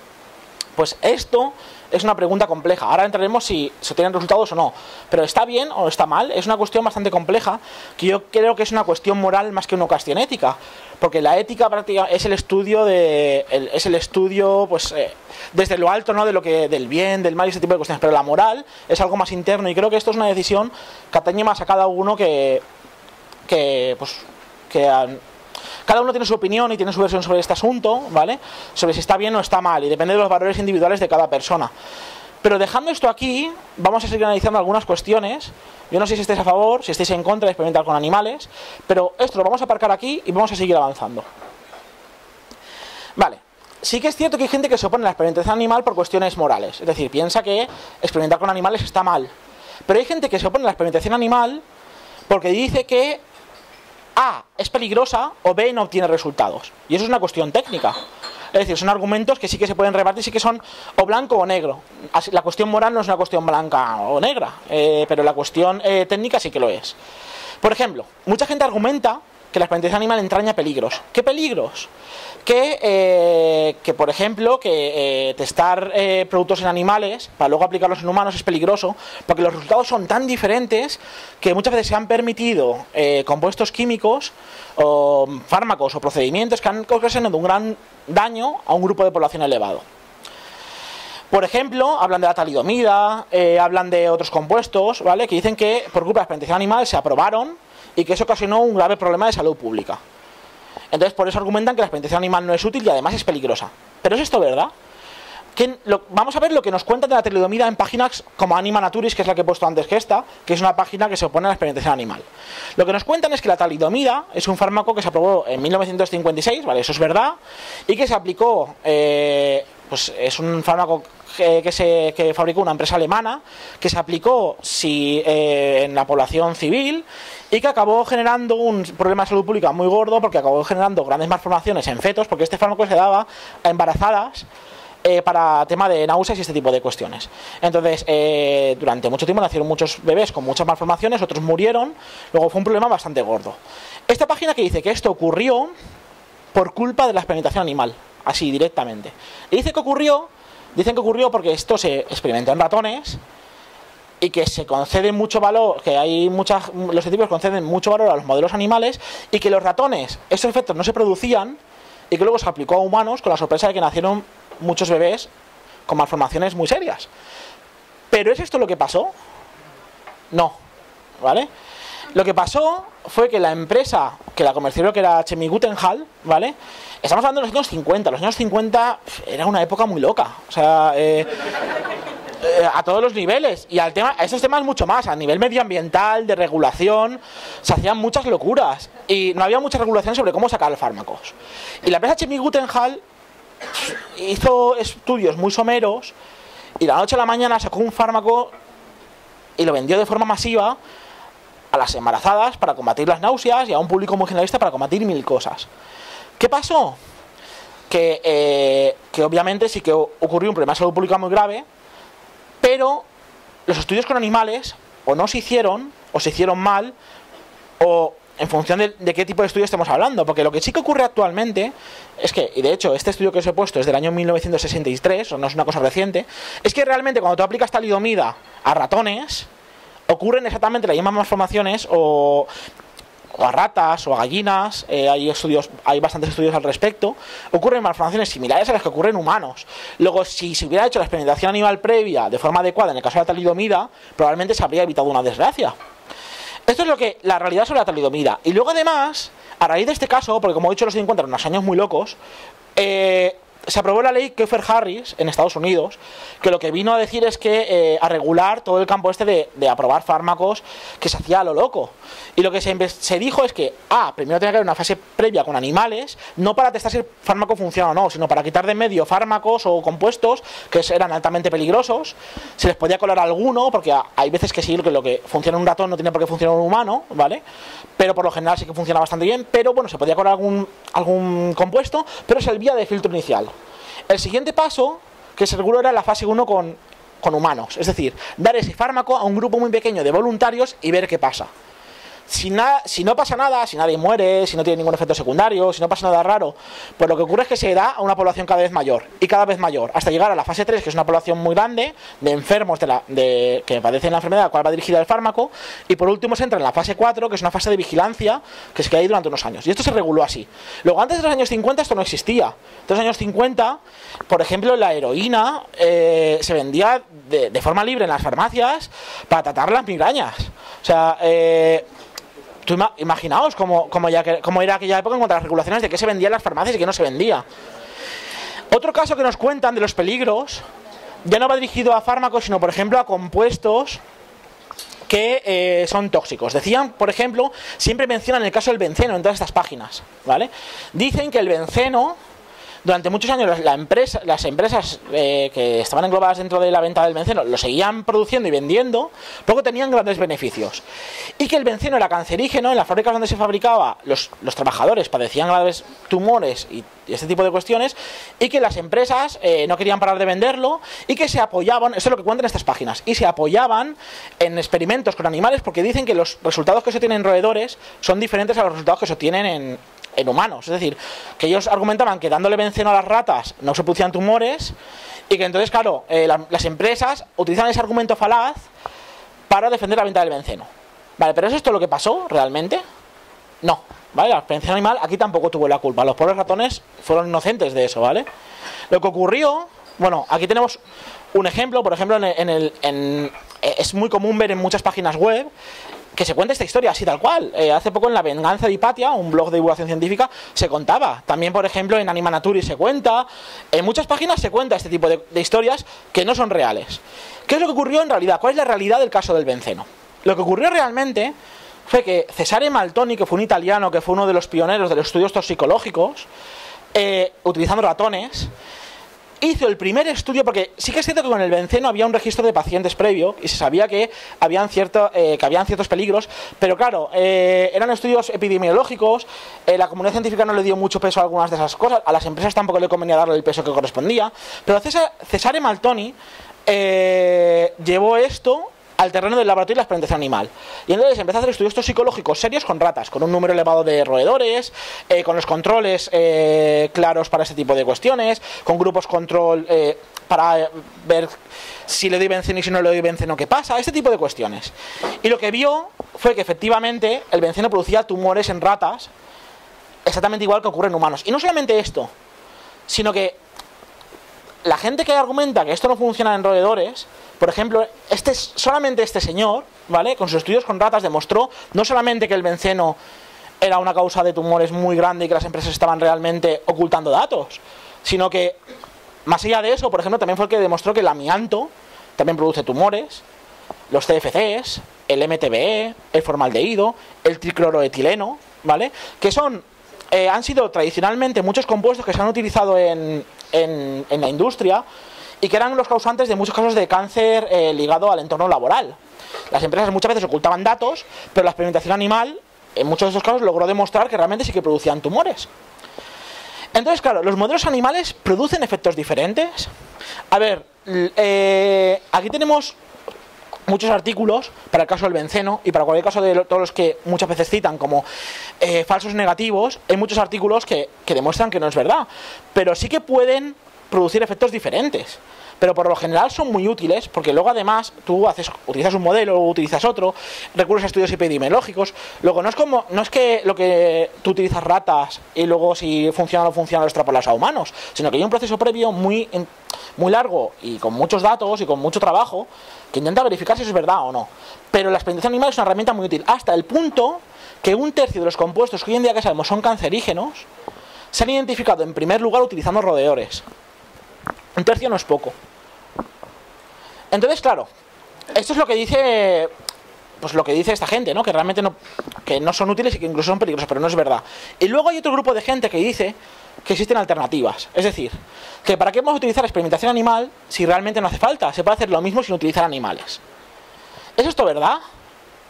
Pues esto es una pregunta compleja. Ahora entraremos si se tienen resultados o no. Pero está bien o está mal, es una cuestión bastante compleja que yo creo que es una cuestión moral más que una cuestión ética. Porque la ética es el estudio de. es el estudio, pues. Eh, desde lo alto, ¿no? De lo que. del bien, del mal y ese tipo de cuestiones. Pero la moral es algo más interno. Y creo que esto es una decisión que atañe más a cada uno que. que. pues. Que cada uno tiene su opinión y tiene su versión sobre este asunto, ¿vale? Sobre si está bien o está mal y depende de los valores individuales de cada persona. Pero dejando esto aquí, vamos a seguir analizando algunas cuestiones. Yo no sé si estáis a favor, si estáis en contra de experimentar con animales, pero esto lo vamos a aparcar aquí y vamos a seguir avanzando. Vale, sí que es cierto que hay gente que se opone a la experimentación animal por cuestiones morales. Es decir, piensa que experimentar con animales está mal. Pero hay gente que se opone a la experimentación animal porque dice que a es peligrosa o B no obtiene resultados. Y eso es una cuestión técnica. Es decir, son argumentos que sí que se pueden rebatir, sí que son o blanco o negro. La cuestión moral no es una cuestión blanca o negra, eh, pero la cuestión eh, técnica sí que lo es. Por ejemplo, mucha gente argumenta que la experimentación animal entraña peligros. ¿Qué peligros? Que, eh, que por ejemplo, que eh, testar eh, productos en animales para luego aplicarlos en humanos es peligroso, porque los resultados son tan diferentes que muchas veces se han permitido compuestos químicos o fármacos o procedimientos que han ocasionado un gran daño a un grupo de población elevado. Por ejemplo, hablan de la talidomida, hablan de otros compuestos, ¿vale? Que dicen que por culpa de la experimentación animal se aprobaron y que eso ocasionó un grave problema de salud pública. Entonces, por eso argumentan que la experimentación animal no es útil y además es peligrosa. Pero ¿es esto verdad? vamos a ver lo que nos cuentan de la talidomida en páginas como Anima Naturis, que es la que he puesto antes que esta, que es una página que se opone a la experimentación animal. Lo que nos cuentan es que la talidomida es un fármaco que se aprobó en 1956, ¿vale? Eso es verdad, y que se aplicó, eh, pues es un fármaco que, se que fabricó una empresa alemana, que se aplicó si, eh, en la población civil y que acabó generando un problema de salud pública muy gordo porque acabó generando grandes malformaciones en fetos, porque este fármaco se daba a embarazadas eh, para tema de náuseas y este tipo de cuestiones. Entonces, eh, durante mucho tiempo nacieron muchos bebés con muchas malformaciones, otros murieron, luego fue un problema bastante gordo. Esta página que dice que esto ocurrió por culpa de la experimentación animal, así directamente. Dice que ocurrió, dicen que ocurrió porque esto se experimentó en ratones y que se concede mucho valor, que hay muchas, los científicos conceden mucho valor a los modelos animales y que los ratones, estos efectos no se producían y que luego se aplicó a humanos con la sorpresa de que nacieron muchos bebés con malformaciones muy serias. ¿Pero es esto lo que pasó? No, ¿vale? Lo que pasó fue que la empresa que la comerció, que era Chemigutenhall, ¿vale? Estamos hablando de los años 50. Los años 50 era una época muy loca. O sea, eh, eh, a todos los niveles. Y al tema, a esos temas mucho más. A nivel medioambiental, de regulación, se hacían muchas locuras. Y no había mucha regulación sobre cómo sacar fármacos. Y la empresa Chemigutenhall hizo estudios muy someros y la noche a la mañana sacó un fármaco y lo vendió de forma masiva a las embarazadas para combatir las náuseas y a un público muy generalista para combatir mil cosas. ¿Qué pasó? Que, eh, que obviamente sí que ocurrió un problema de salud pública muy grave, pero los estudios con animales o no se hicieron, o se hicieron mal, o en función de, qué tipo de estudio estamos hablando, porque lo que sí que ocurre actualmente es que, y de hecho este estudio que os he puesto es del año 1963, o no es una cosa reciente, es que realmente cuando tú aplicas talidomida a ratones, ocurren exactamente las mismas malformaciones o, a ratas o a gallinas, eh, hay estudios, hay bastantes estudios al respecto, ocurren malformaciones similares a las que ocurren en humanos. Luego, si se hubiera hecho la experimentación animal previa de forma adecuada en el caso de la talidomida, probablemente se habría evitado una desgracia. Esto es lo que la realidad sobre la talidomida. Y luego además, a raíz de este caso, porque como he dicho los 50 unos años muy locos, eh, se aprobó la ley Keffer-Harris en Estados Unidos, que lo que vino a decir es que eh, a regular todo el campo este de, aprobar fármacos que se hacía a lo loco. Y lo que se, dijo es que, ah, primero tiene que haber una fase previa con animales, no para testar si el fármaco funciona o no, sino para quitar de medio fármacos o compuestos que eran altamente peligrosos. Se les podía colar alguno, porque hay veces que sí, que lo que funciona en un ratón no tiene por qué funcionar en un humano, ¿vale? Pero por lo general sí que funciona bastante bien, pero bueno, se podía colar algún, algún compuesto, pero servía de filtro inicial. El siguiente paso que se era la fase 1 con, con humanos, es decir, dar ese fármaco a un grupo muy pequeño de voluntarios y ver qué pasa si, si no pasa nada, si nadie muere, si no tiene ningún efecto secundario, si no pasa nada raro, pues lo que ocurre es que se da a una población cada vez mayor y cada vez mayor, hasta llegar a la fase 3, que es una población muy grande de enfermos de la, de, que padecen la enfermedad a la cual va dirigida el fármaco, y por último se entra en la fase 4, que es una fase de vigilancia que se queda ahí durante unos años. Y esto se reguló así. Luego, antes de los años 50 esto no existía. De los años 50, por ejemplo, la heroína eh, se vendía de, de, forma libre en las farmacias para tratar las migrañas. O sea, eh, imaginaos cómo, ya, era aquella época en cuanto a las regulaciones de qué se vendía en las farmacias y qué no se vendía. Otro caso que nos cuentan de los peligros ya no va dirigido a fármacos, sino por ejemplo a compuestos que eh, son tóxicos. Decían, por ejemplo, siempre mencionan el caso del benceno en todas estas páginas, ¿vale? Dicen que el benceno durante muchos años la empresa, las empresas eh, que estaban englobadas dentro de la venta del benceno lo seguían produciendo y vendiendo, luego tenían grandes beneficios. Y que el benceno era cancerígeno, en las fábricas donde se fabricaba, los, los trabajadores padecían graves tumores y y este tipo de cuestiones, y que las empresas eh, no querían parar de venderlo y que se apoyaban, eso es lo que cuentan estas páginas, y se apoyaban en experimentos con animales porque dicen que los resultados que se tienen en roedores son diferentes a los resultados que se obtienen en, en humanos. Es decir, que ellos argumentaban que dándole benceno a las ratas no se producían tumores y que entonces, claro, eh, la- las empresas utilizan ese argumento falaz para defender la venta del benceno. Vale, pero ¿es esto lo que pasó realmente? No, ¿vale? La experiencia animal aquí tampoco tuvo la culpa. Los pobres ratones fueron inocentes de eso, ¿vale? Lo que ocurrió, bueno, aquí tenemos un ejemplo, por ejemplo, en el, en eh, es muy común ver en muchas páginas web que se cuenta esta historia así tal cual. Eh, hace poco en La Venganza de Hipatia, un blog de divulgación científica, se contaba. También, por ejemplo, en Anima Naturi se cuenta. En muchas páginas se cuenta este tipo de, de historias que no son reales. ¿Qué es lo que ocurrió en realidad? ¿Cuál es la realidad del caso del benceno? Lo que ocurrió realmente fue que Cesare Maltoni, que fue un italiano, que fue uno de los pioneros de los estudios toxicológicos, eh, utilizando ratones, hizo el primer estudio, porque sí que es cierto que con el benceno había un registro de pacientes previo y se sabía que habían, cierto, eh, que habían ciertos peligros, pero claro, eh, eran estudios epidemiológicos, la comunidad científica no le dio mucho peso a algunas de esas cosas, a las empresas tampoco le convenía darle el peso que correspondía, pero Cesare Maltoni llevó esto al terreno del laboratorio y la experimentación animal. Y entonces empezó a hacer estudios toxicológicos serios con ratas, con un número elevado de roedores, eh, con los controles eh, claros para ese tipo de cuestiones, con grupos control eh, para eh, ver si le doy benceno y si no le doy benceno, qué pasa, este tipo de cuestiones. Y lo que vio fue que efectivamente el benceno producía tumores en ratas, exactamente igual que ocurre en humanos. Y no solamente esto, sino que la gente que argumenta que esto no funciona en roedores, por ejemplo, este solamente este señor, ¿vale? Con sus estudios con ratas demostró no solamente que el benceno era una causa de tumores muy grande y que las empresas estaban realmente ocultando datos, sino que más allá de eso, por ejemplo, también fue el que demostró que el amianto también produce tumores, los CFCs, el MTBE, el formaldehído, el tricloroetileno, ¿vale? Que son eh, han sido tradicionalmente muchos compuestos que se han utilizado en, en- en la industria y que eran los causantes de muchos casos de cáncer eh, ligado al entorno laboral. Las empresas muchas veces ocultaban datos, pero la experimentación animal, en muchos de estos casos, logró demostrar que realmente sí que producían tumores. Entonces, claro, los modelos animales producen efectos diferentes. A ver, eh, aquí tenemos muchos artículos para el caso del benceno y para cualquier caso de todos los que muchas veces citan como eh, falsos negativos, hay muchos artículos que, que demuestran que no es verdad, pero sí que pueden producir efectos diferentes. Pero por lo general son muy útiles porque luego además tú haces, utilizas un modelo, luego utilizas otro, recurres a estudios epidemiológicos. Luego no es como, no es que lo que tú utilizas ratas y luego si funciona o no funciona lo extrapolas a humanos, sino que hay un proceso previo muy, muy largo y con muchos datos y con mucho trabajo que intenta verificar si eso es verdad o no. Pero la experimentación animal es una herramienta muy útil, hasta el punto que un tercio de los compuestos que hoy en día que sabemos son cancerígenos, se han identificado en primer lugar utilizando roedores. Un tercio no es poco. Entonces, claro, esto es lo que dice pues lo que dice esta gente, ¿no? Que realmente no, que no son útiles y que incluso son peligrosos, pero no es verdad. Y luego hay otro grupo de gente que dice que existen alternativas. Es decir, que para qué vamos a utilizar experimentación animal si realmente no hace falta. Se puede hacer lo mismo sin utilizar animales. ¿Es esto verdad?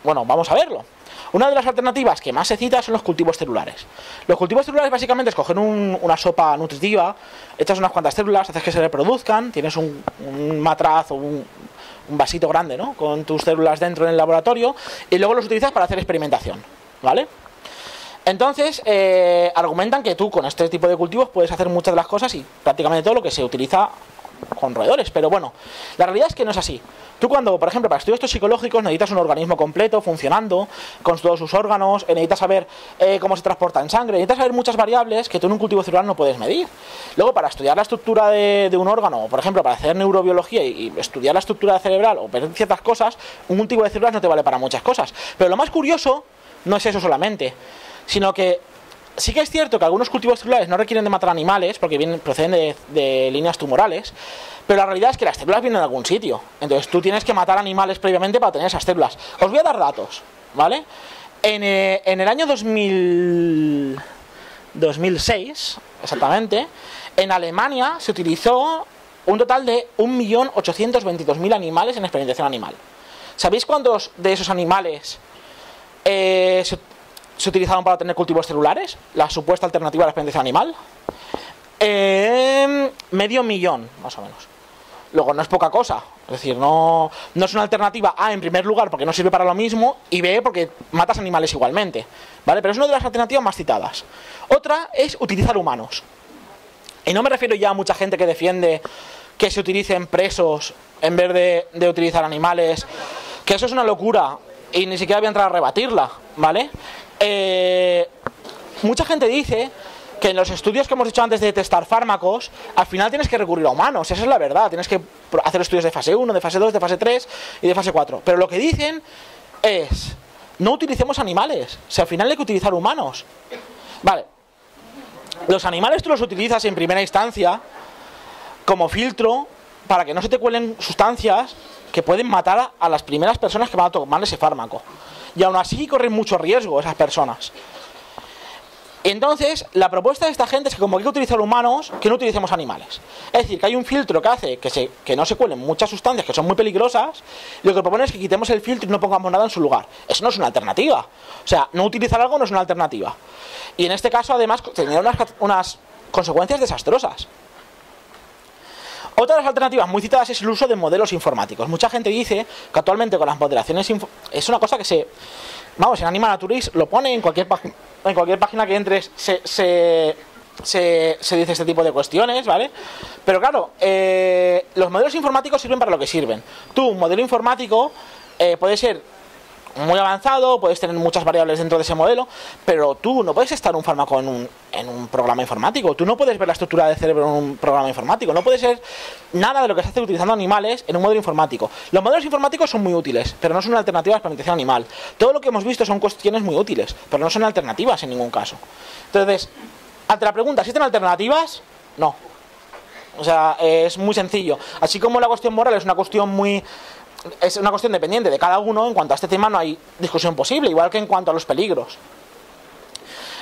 Bueno, vamos a verlo. Una de las alternativas que más se cita son los cultivos celulares. Los cultivos celulares básicamente es coger un- una sopa nutritiva, echas unas cuantas células, haces que se reproduzcan, tienes un, matraz o un, un vasito grande, ¿no? Con tus células dentro en el laboratorio y luego los utilizas para hacer experimentación, ¿vale? Entonces, eh, argumentan que tú con este tipo de cultivos puedes hacer muchas de las cosas y prácticamente todo lo que se utiliza con roedores. Pero bueno, la realidad es que no es así. Tú cuando, por ejemplo, para estudios toxicológicos necesitas un organismo completo, funcionando, con todos sus órganos, eh, necesitas saber eh, cómo se transporta en sangre, necesitas saber muchas variables que tú en un cultivo celular no puedes medir. Luego, para estudiar la estructura de, un órgano, por ejemplo, para hacer neurobiología y, y estudiar la estructura cerebral o ver ciertas cosas, un cultivo de células no te vale para muchas cosas. Pero lo más curioso no es eso solamente, sino que sí que es cierto que algunos cultivos celulares no requieren de matar animales porque proceden de, líneas tumorales, pero la realidad es que las células vienen de algún sitio. Entonces tú tienes que matar animales previamente para tener esas células. Os voy a dar datos, ¿vale? En, eh, el año 2000, 2006, exactamente, en Alemania se utilizó un total de 1.822.000 animales en experimentación animal. ¿Sabéis cuántos de esos animales eh, se, se utilizaron para tener cultivos celulares? La supuesta alternativa a la experimentación animal. Eh, medio millón, más o menos. Luego no es poca cosa. Es decir, no, no es una alternativa A en primer lugar porque no sirve para lo mismo y B porque matas animales igualmente. ¿Vale? Pero es una de las alternativas más citadas. Otra es utilizar humanos. Y no me refiero ya a mucha gente que defiende que se utilicen presos en vez de, de utilizar animales. Que eso es una locura y ni siquiera voy a entrar a rebatirla. ¿Vale? Eh, mucha gente dice que en los estudios que hemos hecho antes de testar fármacos, al final tienes que recurrir a humanos, esa es la verdad, tienes que hacer estudios de fase 1, de fase 2, de fase 3 y de fase 4. Pero lo que dicen es, no utilicemos animales, si al final hay que utilizar humanos. Vale, los animales tú los utilizas en primera instancia como filtro para que no se te cuelen sustancias que pueden matar a las primeras personas que van a tomar ese fármaco. Y aún así corren mucho riesgo esas personas. Entonces, la propuesta de esta gente es que como hay que utilizar humanos, que no utilicemos animales. Es decir, que hay un filtro que hace que, se, que no se cuelen muchas sustancias que son muy peligrosas, y lo que propone es que quitemos el filtro y no pongamos nada en su lugar. Eso no es una alternativa. O sea, no utilizar algo no es una alternativa. Y en este caso, además, tendría unas, unas consecuencias desastrosas. Otra de las alternativas muy citadas es el uso de modelos informáticos. Mucha gente dice que actualmente con las modelaciones es una cosa que se vamos en Anima Naturis lo pone en cualquier en cualquier página que entres se, se, se- se dice este tipo de cuestiones, ¿vale? Pero claro, eh, los modelos informáticos sirven para lo que sirven. Tú, un modelo informático eh, puede ser muy avanzado, puedes tener muchas variables dentro de ese modelo, pero tú no puedes estar un fármaco en un, en un programa informático, tú no puedes ver la estructura del cerebro en un programa informático, no puede ser nada de lo que se hace utilizando animales en un modelo informático. Los modelos informáticos son muy útiles, pero no son una alternativa a la animal. Todo lo que hemos visto son cuestiones muy útiles, pero no son alternativas en ningún caso. Entonces, ante la pregunta, ¿existen alternativas? No. O sea, es muy sencillo. Así como la cuestión moral es una cuestión muy es una cuestión dependiente de cada uno, en cuanto a este tema no hay discusión posible, igual que en cuanto a los peligros.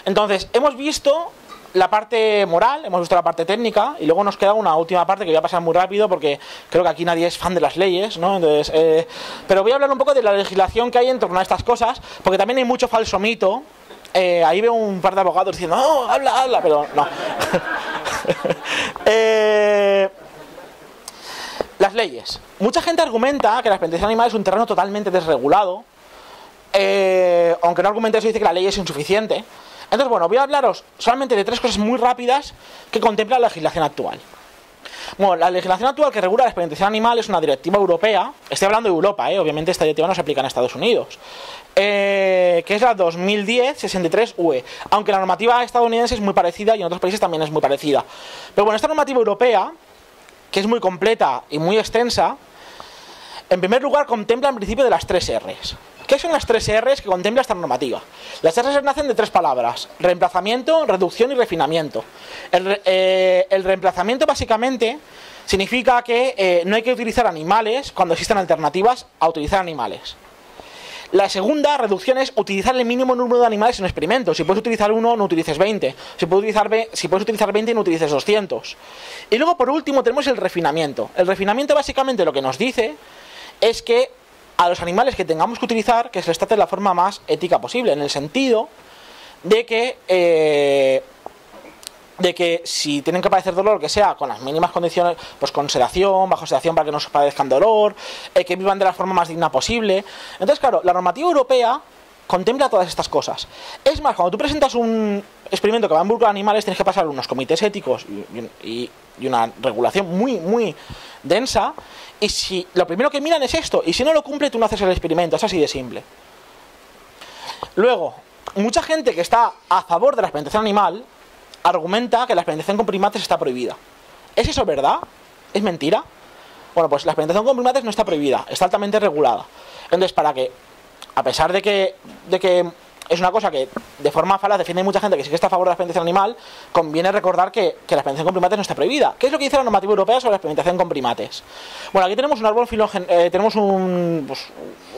Entonces, hemos visto la parte moral, hemos visto la parte técnica y luego nos queda una última parte que voy a pasar muy rápido porque creo que aquí nadie es fan de las leyes, ¿no? Entonces, eh, pero voy a hablar un poco de la legislación que hay en torno a estas cosas, porque también hay mucho falso mito. Eh, ahí veo un par de abogados diciendo, no, habla, habla, pero no. eh, las leyes. Mucha gente argumenta que la experimentación animal es un terreno totalmente desregulado, eh, aunque no argumente eso, dice que la ley es insuficiente. Entonces, bueno, voy a hablaros solamente de tres cosas muy rápidas que contempla la legislación actual. Bueno, la legislación actual que regula la experimentación animal es una directiva europea. Estoy hablando de Europa, ¿eh? obviamente esta directiva no se aplica en Estados Unidos. eh, que es la 2010-63-UE. Aunque la normativa estadounidense es muy parecida y en otros países también es muy parecida. Pero bueno, esta normativa europea, que es muy completa y muy extensa, en primer lugar contempla el principio de las tres R's. ¿Qué son las tres R's que contempla esta normativa? Las R's nacen de tres palabras, reemplazamiento, reducción y refinamiento. El, eh, reemplazamiento básicamente significa que eh, no hay que utilizar animales cuando existen alternativas a utilizar animales. La segunda reducción es utilizar el mínimo número de animales en experimentos. Si puedes utilizar uno, no utilices 20. Si puedes utilizar, si puedes utilizar 20, no utilices 200. Y luego, por último, tenemos el refinamiento. El refinamiento básicamente lo que nos dice es que a los animales que tengamos que utilizar, que se les trate de la forma más ética posible, en el sentido de que, eh, de que si tienen que padecer dolor, que sea con las mínimas condiciones, pues con sedación, bajo sedación para que no se padezcan dolor, eh, que vivan de la forma más digna posible. Entonces, claro, la normativa europea contempla todas estas cosas. Es más, cuando tú presentas un experimento que va a involucrar animales, tienes que pasar unos comités éticos y, y- y una regulación muy, muy densa. Y si lo primero que miran es esto, y si no lo cumple, tú no haces el experimento. Es así de simple. Luego, mucha gente que está a favor de la experimentación animal argumenta que la experimentación con primates está prohibida. ¿Es eso verdad? ¿Es mentira? Bueno, pues la experimentación con primates no está prohibida, está altamente regulada. Entonces, para que, a pesar de que, de que es una cosa que de forma falaz defiende mucha gente que sí que está a favor de la experimentación animal, conviene recordar que, que la experimentación con primates no está prohibida. ¿Qué es lo que dice la normativa europea sobre la experimentación con primates? Bueno, aquí tenemos un árbol filogen, eh, tenemos un, pues,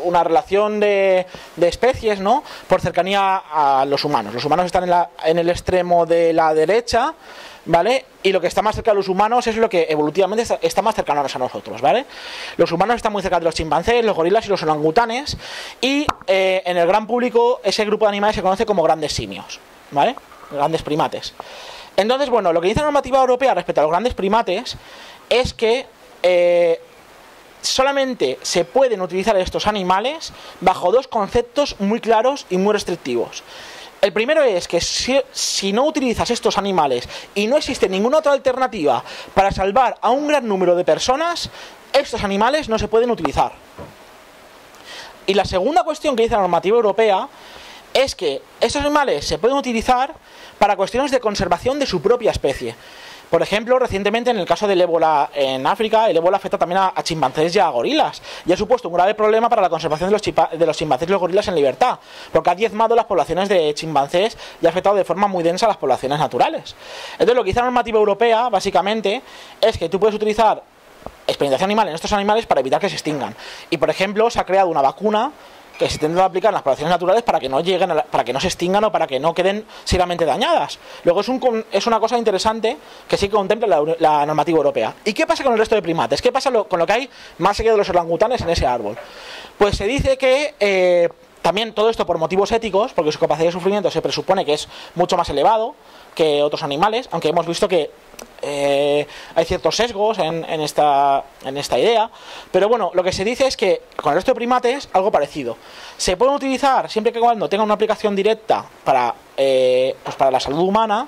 una relación de, especies, ¿no? Por cercanía a los humanos. Los humanos están en, el extremo de la derecha, ¿vale? Y lo que está más cerca de los humanos es lo que evolutivamente está, está más cercano a nosotros, ¿vale? Los humanos están muy cerca de los chimpancés, los gorilas y los orangutanes. Y eh, en el gran público ese grupo de animales se conoce como grandes simios, ¿vale? Grandes primates. Entonces, bueno, lo que dice la normativa europea respecto a los grandes primates es que eh, solamente se pueden utilizar estos animales bajo dos conceptos muy claros y muy restrictivos. El primero es que si, no utilizas estos animales y no existe ninguna otra alternativa para salvar a un gran número de personas, estos animales no se pueden utilizar. Y la segunda cuestión que dice la normativa europea es que estos animales se pueden utilizar para cuestiones de conservación de su propia especie. Por ejemplo, recientemente en el caso del ébola en África, el ébola afecta también a, a y a gorilas. Y ha supuesto un grave problema para la conservación de los, chipa, de los y los gorilas en libertad, porque ha diezmado las poblaciones de chimpancés y ha afectado de forma muy densa a las poblaciones naturales. Entonces, lo que dice la normativa europea, básicamente, es que tú puedes utilizar experimentación animal en estos animales para evitar que se extingan. Y, por ejemplo, se ha creado una vacuna que se tendrá que aplicar en las poblaciones naturales para que no lleguen la, para que no se extingan o para que no queden seriamente dañadas. Luego es, un, es una cosa interesante que sí contempla la, normativa europea. ¿Y qué pasa con el resto de primates? ¿Qué pasa con lo que hay más allá de los orangutanes en ese árbol? Pues se dice que eh, también todo esto por motivos éticos, porque su capacidad de sufrimiento se presupone que es mucho más elevado que otros animales, aunque hemos visto que eh, hay ciertos sesgos en, esta, en esta idea, pero bueno, lo que se dice es que con el resto de primates algo parecido. Se pueden utilizar siempre que cuando tengan una aplicación directa para, eh, pues para la salud humana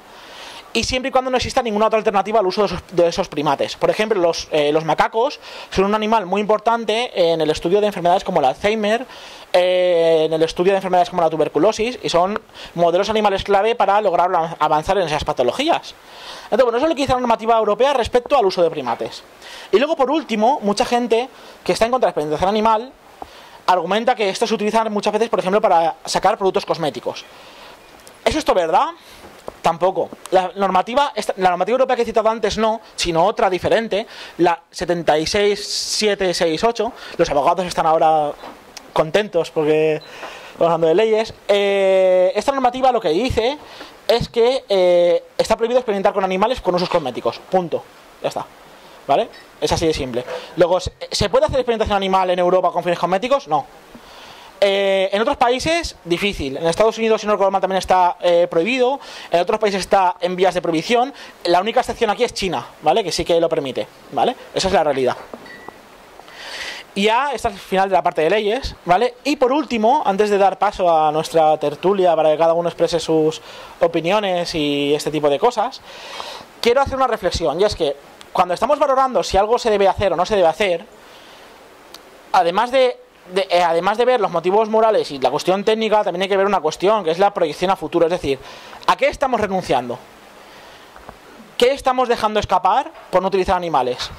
y siempre y cuando no exista ninguna otra alternativa al uso de esos, primates. Por ejemplo, los, eh, los, macacos son un animal muy importante en el estudio de enfermedades como el Alzheimer, eh, en el estudio de enfermedades como la tuberculosis, y son modelos animales clave para lograr avanzar en esas patologías. Entonces, bueno, eso es lo que dice la normativa europea respecto al uso de primates. Y luego, por último, mucha gente que está en contra de la experimentación animal argumenta que esto se utiliza muchas veces, por ejemplo, para sacar productos cosméticos. ¿Es esto verdad? Tampoco. La normativa, la normativa europea que he citado antes no, sino otra diferente, la 76768. Los abogados están ahora contentos porque estamos hablando de leyes. Eh, esta normativa lo que dice es que eh, está prohibido experimentar con animales con usos cosméticos. Punto. Ya está. ¿Vale? Es así de simple. Luego, ¿se puede hacer experimentación animal en Europa con fines cosméticos? No. Eh, en otros países, difícil. En Estados Unidos, si no recuerdo mal, también está eh, prohibido. En otros países está en vías de prohibición. La única excepción aquí es China, ¿vale? Que sí que lo permite, ¿vale? Esa es la realidad. Y ya está el final de la parte de leyes, ¿vale? Y por último, antes de dar paso a nuestra tertulia para que cada uno exprese sus opiniones y este tipo de cosas, quiero hacer una reflexión. Y es que cuando estamos valorando si algo se debe hacer o no se debe hacer, además de eh, además de ver los motivos morales y la cuestión técnica, también hay que ver una cuestión, que es la proyección a futuro. Es decir, ¿a qué estamos renunciando? ¿Qué estamos dejando escapar por no utilizar animales?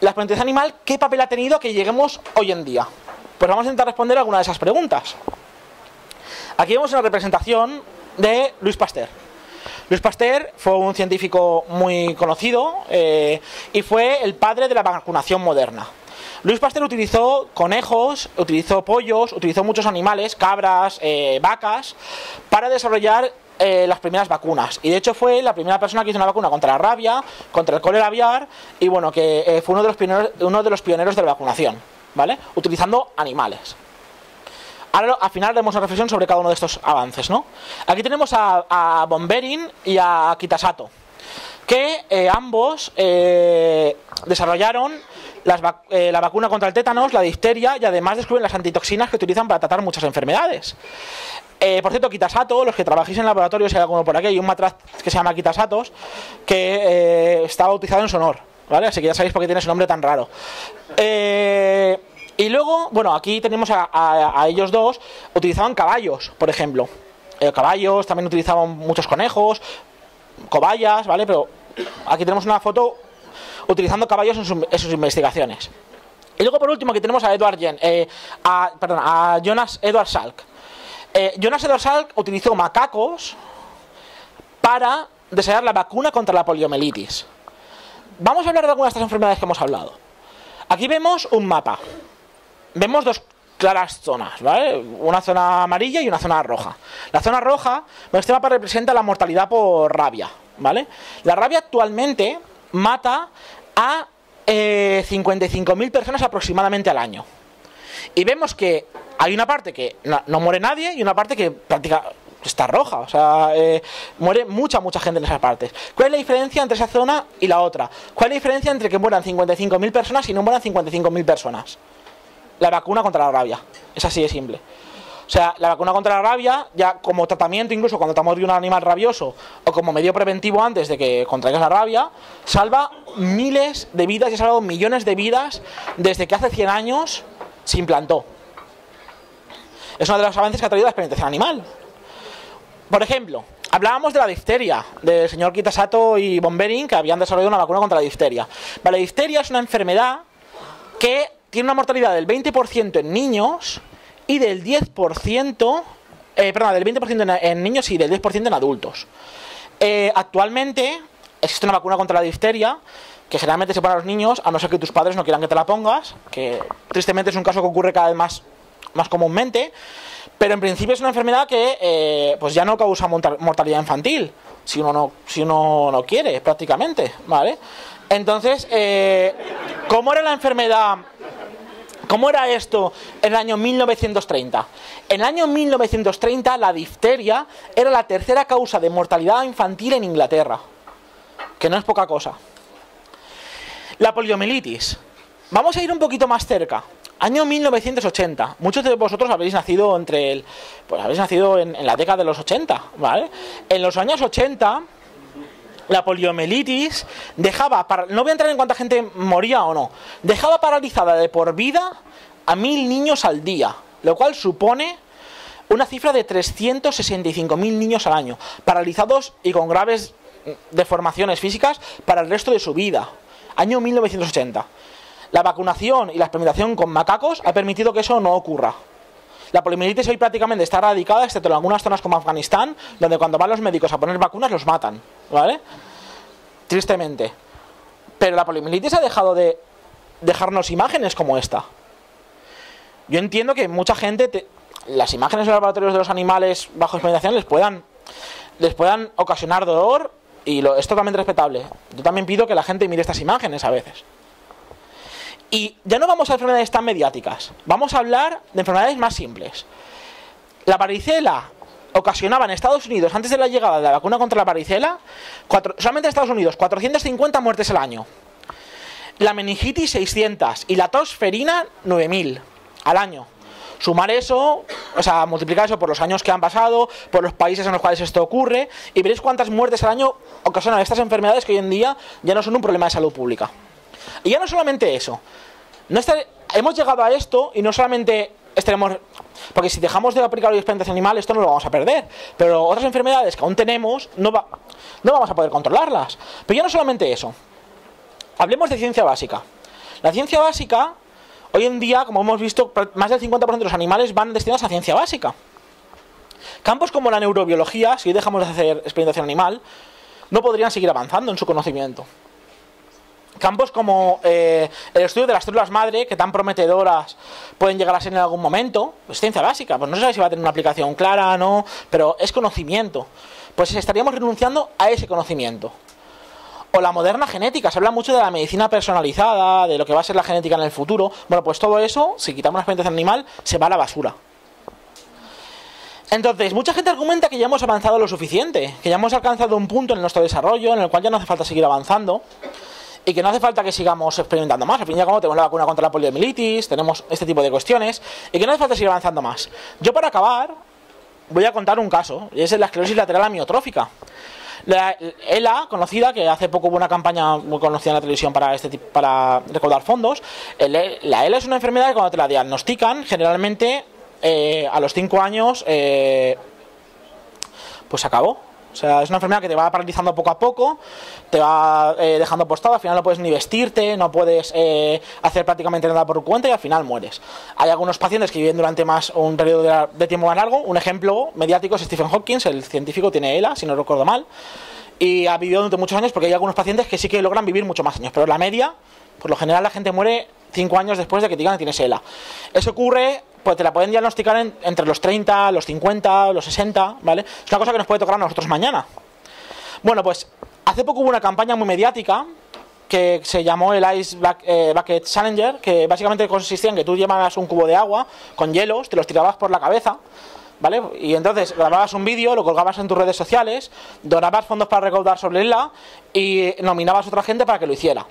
La experimentación animal, ¿qué papel ha tenido que lleguemos hoy en día? Pues vamos a intentar responder alguna de esas preguntas. Aquí vemos una representación de Luis Pasteur. Luis Pasteur fue un científico muy conocido eh, y fue el padre de la vacunación moderna. Luis Pasteur utilizó conejos, utilizó pollos, utilizó muchos animales, cabras, eh, vacas, para desarrollar eh, las primeras vacunas. Y de hecho fue la primera persona que hizo una vacuna contra la rabia, contra el cólera aviar, y bueno, que eh, fue uno de, los pioneros, uno de los pioneros de la vacunación, ¿vale? Utilizando animales. Ahora al final haremos una reflexión sobre cada uno de estos avances, ¿no? Aquí tenemos a, a Bomberin y a Kitasato, que eh, ambos eh, desarrollaron eh, la vacuna contra el tétanos, la difteria y además descubren las antitoxinas que utilizan para tratar muchas enfermedades. Por cierto, Kitasato, los que trabajéis en laboratorios, si hay alguno por aquí, hay un matraz que se llama Kitasatos que eh, está bautizado en su honor, ¿vale? Así que ya sabéis por qué tiene ese nombre tan raro. Y luego, bueno, aquí tenemos a, a, ellos dos, utilizaban caballos, por ejemplo. Caballos, también utilizaban muchos conejos, cobayas, ¿vale? Pero aquí tenemos una foto utilizando caballos en, su, en sus investigaciones. Y luego, por último, aquí tenemos a Edward Jen, eh, a, perdón, a Jonas Edward Salk. Eh, Jonas Edward Salk utilizó macacos para desarrollar la vacuna contra la poliomielitis. Vamos a hablar de algunas de estas enfermedades que hemos hablado. Aquí vemos un mapa. Vemos dos claras zonas, ¿vale? Una zona amarilla y una zona roja. La zona roja, este mapa representa la mortalidad por rabia, ¿vale? La rabia actualmente mata a eh, 55.000 personas aproximadamente al año. Y vemos que hay una parte que no, muere nadie y una parte que práctica, está roja, o sea, eh, muere mucha, mucha gente en esas partes. ¿Cuál es la diferencia entre esa zona y la otra? ¿Cuál es la diferencia entre que mueran 55.000 personas y no mueran 55.000 personas? La vacuna contra la rabia, es así de simple. O sea, la vacuna contra la rabia, ya como tratamiento, incluso cuando estamos de un animal rabioso o como medio preventivo antes de que contraigas la rabia, salva miles de vidas y ha salvado millones de vidas desde que hace 100 años se implantó. Es uno de los avances que ha traído la experimentación animal. Por ejemplo, hablábamos de la difteria, del señor Kitasato y Bombering que habían desarrollado una vacuna contra la difteria. la difteria es una enfermedad que tiene una mortalidad del 20% en niños y del 10%, eh, perdón, del 20% en, niños y del 10% en adultos. Eh, actualmente existe una vacuna contra la difteria que generalmente se pone a los niños, a no ser que tus padres no quieran que te la pongas, que tristemente es un caso que ocurre cada vez más, más comúnmente, pero en principio es una enfermedad que eh, pues ya no causa mortalidad infantil, si uno no, si uno no quiere, prácticamente, ¿vale? Entonces, eh, ¿cómo era la enfermedad ¿Cómo era esto en el año 1930? En el año 1930 la difteria era la tercera causa de mortalidad infantil en Inglaterra, que no es poca cosa. La poliomielitis. Vamos a ir un poquito más cerca. Año 1980. Muchos de vosotros habéis nacido entre el, pues habéis nacido en, la década de los 80, ¿vale? En los años 80 la poliomielitis dejaba, no voy a entrar en cuánta gente moría o no, dejaba paralizada de por vida a mil niños al día, lo cual supone una cifra de 365.000 niños al año, paralizados y con graves deformaciones físicas para el resto de su vida. Año 1980. La vacunación y la experimentación con macacos ha permitido que eso no ocurra. La poliomielitis hoy prácticamente está erradicada, excepto en algunas zonas como Afganistán, donde cuando van los médicos a poner vacunas los matan, ¿vale? Tristemente. Pero la poliomielitis ha dejado de dejarnos imágenes como esta. Yo entiendo que mucha gente, las imágenes de los laboratorios de los animales bajo experimentación les puedan, les puedan ocasionar dolor y lo, es totalmente respetable. Yo también pido que la gente mire estas imágenes a veces. Y ya no vamos a enfermedades tan mediáticas, vamos a hablar de enfermedades más simples. La varicela ocasionaba en Estados Unidos, antes de la llegada de la vacuna contra la varicela, solamente en Estados Unidos, 450 muertes al año. La meningitis 600 y la tosferina 9000 al año. Sumar eso, o sea, multiplicar eso por los años que han pasado, por los países en los cuales esto ocurre, y veréis cuántas muertes al año ocasionan estas enfermedades que hoy en día ya no son un problema de salud pública. Y ya no solamente eso. No hemos llegado a esto y no solamente estaremos... Porque si dejamos de aplicar la experimentación animal, esto no lo vamos a perder. Pero otras enfermedades que aún tenemos, no, va, no vamos a poder controlarlas. Pero ya no solamente eso. Hablemos de ciencia básica. La ciencia básica Hoy en día, como hemos visto, más del 50% de los animales van destinados a ciencia básica. Campos como la neurobiología, si dejamos de hacer experimentación animal, no podrían seguir avanzando en su conocimiento. Campos como eh, el estudio de las células madre, que tan prometedoras pueden llegar a ser en algún momento, es ciencia básica, pues no sé si va a tener una aplicación clara no, pero es conocimiento. Pues estaríamos renunciando a ese conocimiento o la moderna genética. Se habla mucho de la medicina personalizada, de lo que va a ser la genética en el futuro. Bueno, pues todo eso, si quitamos la experimentación animal, se va a la basura. Entonces, mucha gente argumenta que ya hemos avanzado lo suficiente, que ya hemos alcanzado un punto en nuestro desarrollo en el cual ya no hace falta seguir avanzando y que no hace falta que sigamos experimentando más. Al fin y al cabo tenemos la vacuna contra la poliomielitis, tenemos este tipo de cuestiones y que no hace falta seguir avanzando más. Yo para acabar voy a contar un caso, y es la esclerosis lateral amiotrófica. La ELA, conocida, que hace poco hubo una campaña muy conocida en la televisión para este para recaudar fondos. la ELA es una enfermedad que cuando te la diagnostican, generalmente eh, a los 5 años, eh, pues acabó. O sea, es una enfermedad que te va paralizando poco a poco, te va eh, dejando postado, al final no puedes ni vestirte, no puedes hacer prácticamente nada por cuenta y al final mueres. Hay algunos pacientes que viven durante más un periodo de, tiempo más largo. Un ejemplo mediático es Stephen Hawking, el científico tiene ELA, si no recuerdo mal, y ha vivido durante muchos años porque hay algunos pacientes que sí que logran vivir mucho más años, pero la media, por lo general la gente muere 5 años después de que te digan que tienes ELA. Eso ocurre pues te la pueden diagnosticar entre los 30, los 50, los 60, ¿vale? Es una cosa que nos puede tocar a nosotros mañana. Bueno, pues hace poco hubo una campaña muy mediática que se llamó el Ice eh, Bucket Challenger, que básicamente consistía en que tú llevabas un cubo de agua con hielos, te los tirabas por la cabeza, Y entonces grababas un vídeo, lo colgabas en tus redes sociales, donabas fondos para recaudar sobre ELA y nominabas a otra gente para que lo hiciera.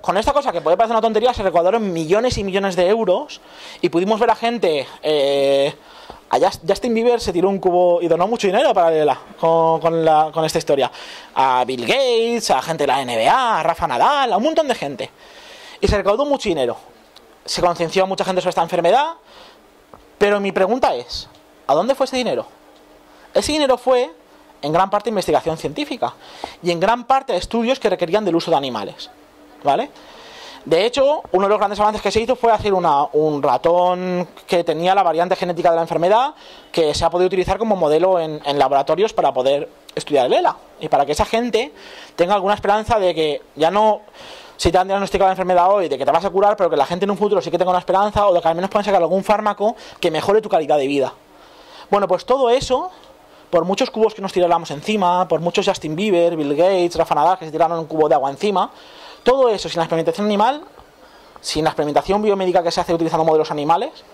Con esta cosa que puede parecer una tontería, se recaudaron millones y millones de euros y pudimos ver a gente. Eh, a Justin Bieber se tiró un cubo y donó mucho dinero para ELA con, con, la- con esta historia. A Bill Gates, a gente de la NBA, a Rafa Nadal, a un montón de gente. Y se recaudó mucho dinero. Se concienció a mucha gente sobre esta enfermedad. Pero mi pregunta es, ¿a dónde fue ese dinero? Ese dinero fue en gran parte investigación científica y en gran parte estudios que requerían del uso de animales. ¿Vale? De hecho, uno de los grandes avances que se hizo fue hacer una- un ratón que tenía la variante genética de la enfermedad que se ha podido utilizar como modelo en, en laboratorios para poder estudiar el ELA y para que esa gente tenga alguna esperanza de que ya no si te han diagnosticado la enfermedad hoy, de que te vas a curar, pero que la gente en un futuro sí que tenga una esperanza o de que al menos puedan sacar algún fármaco que mejore tu calidad de vida. Bueno, pues todo eso, por muchos cubos que nos tiráramos encima, por muchos Justin Bieber, Bill Gates, Rafa Nadal que se tiraron un cubo de agua encima, todo eso sin la experimentación animal, sin la experimentación biomédica que se hace utilizando modelos animales,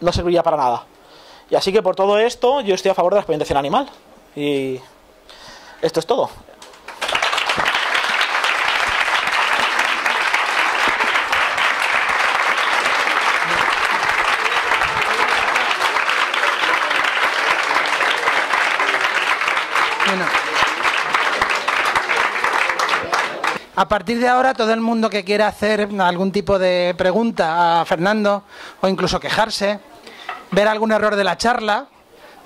no serviría para nada. Y así que por todo esto yo estoy a favor de la experimentación animal. Y esto es todo. Bueno. A partir de ahora, todo el mundo que quiera hacer algún tipo de pregunta a Fernando o incluso quejarse, ver algún error de la charla,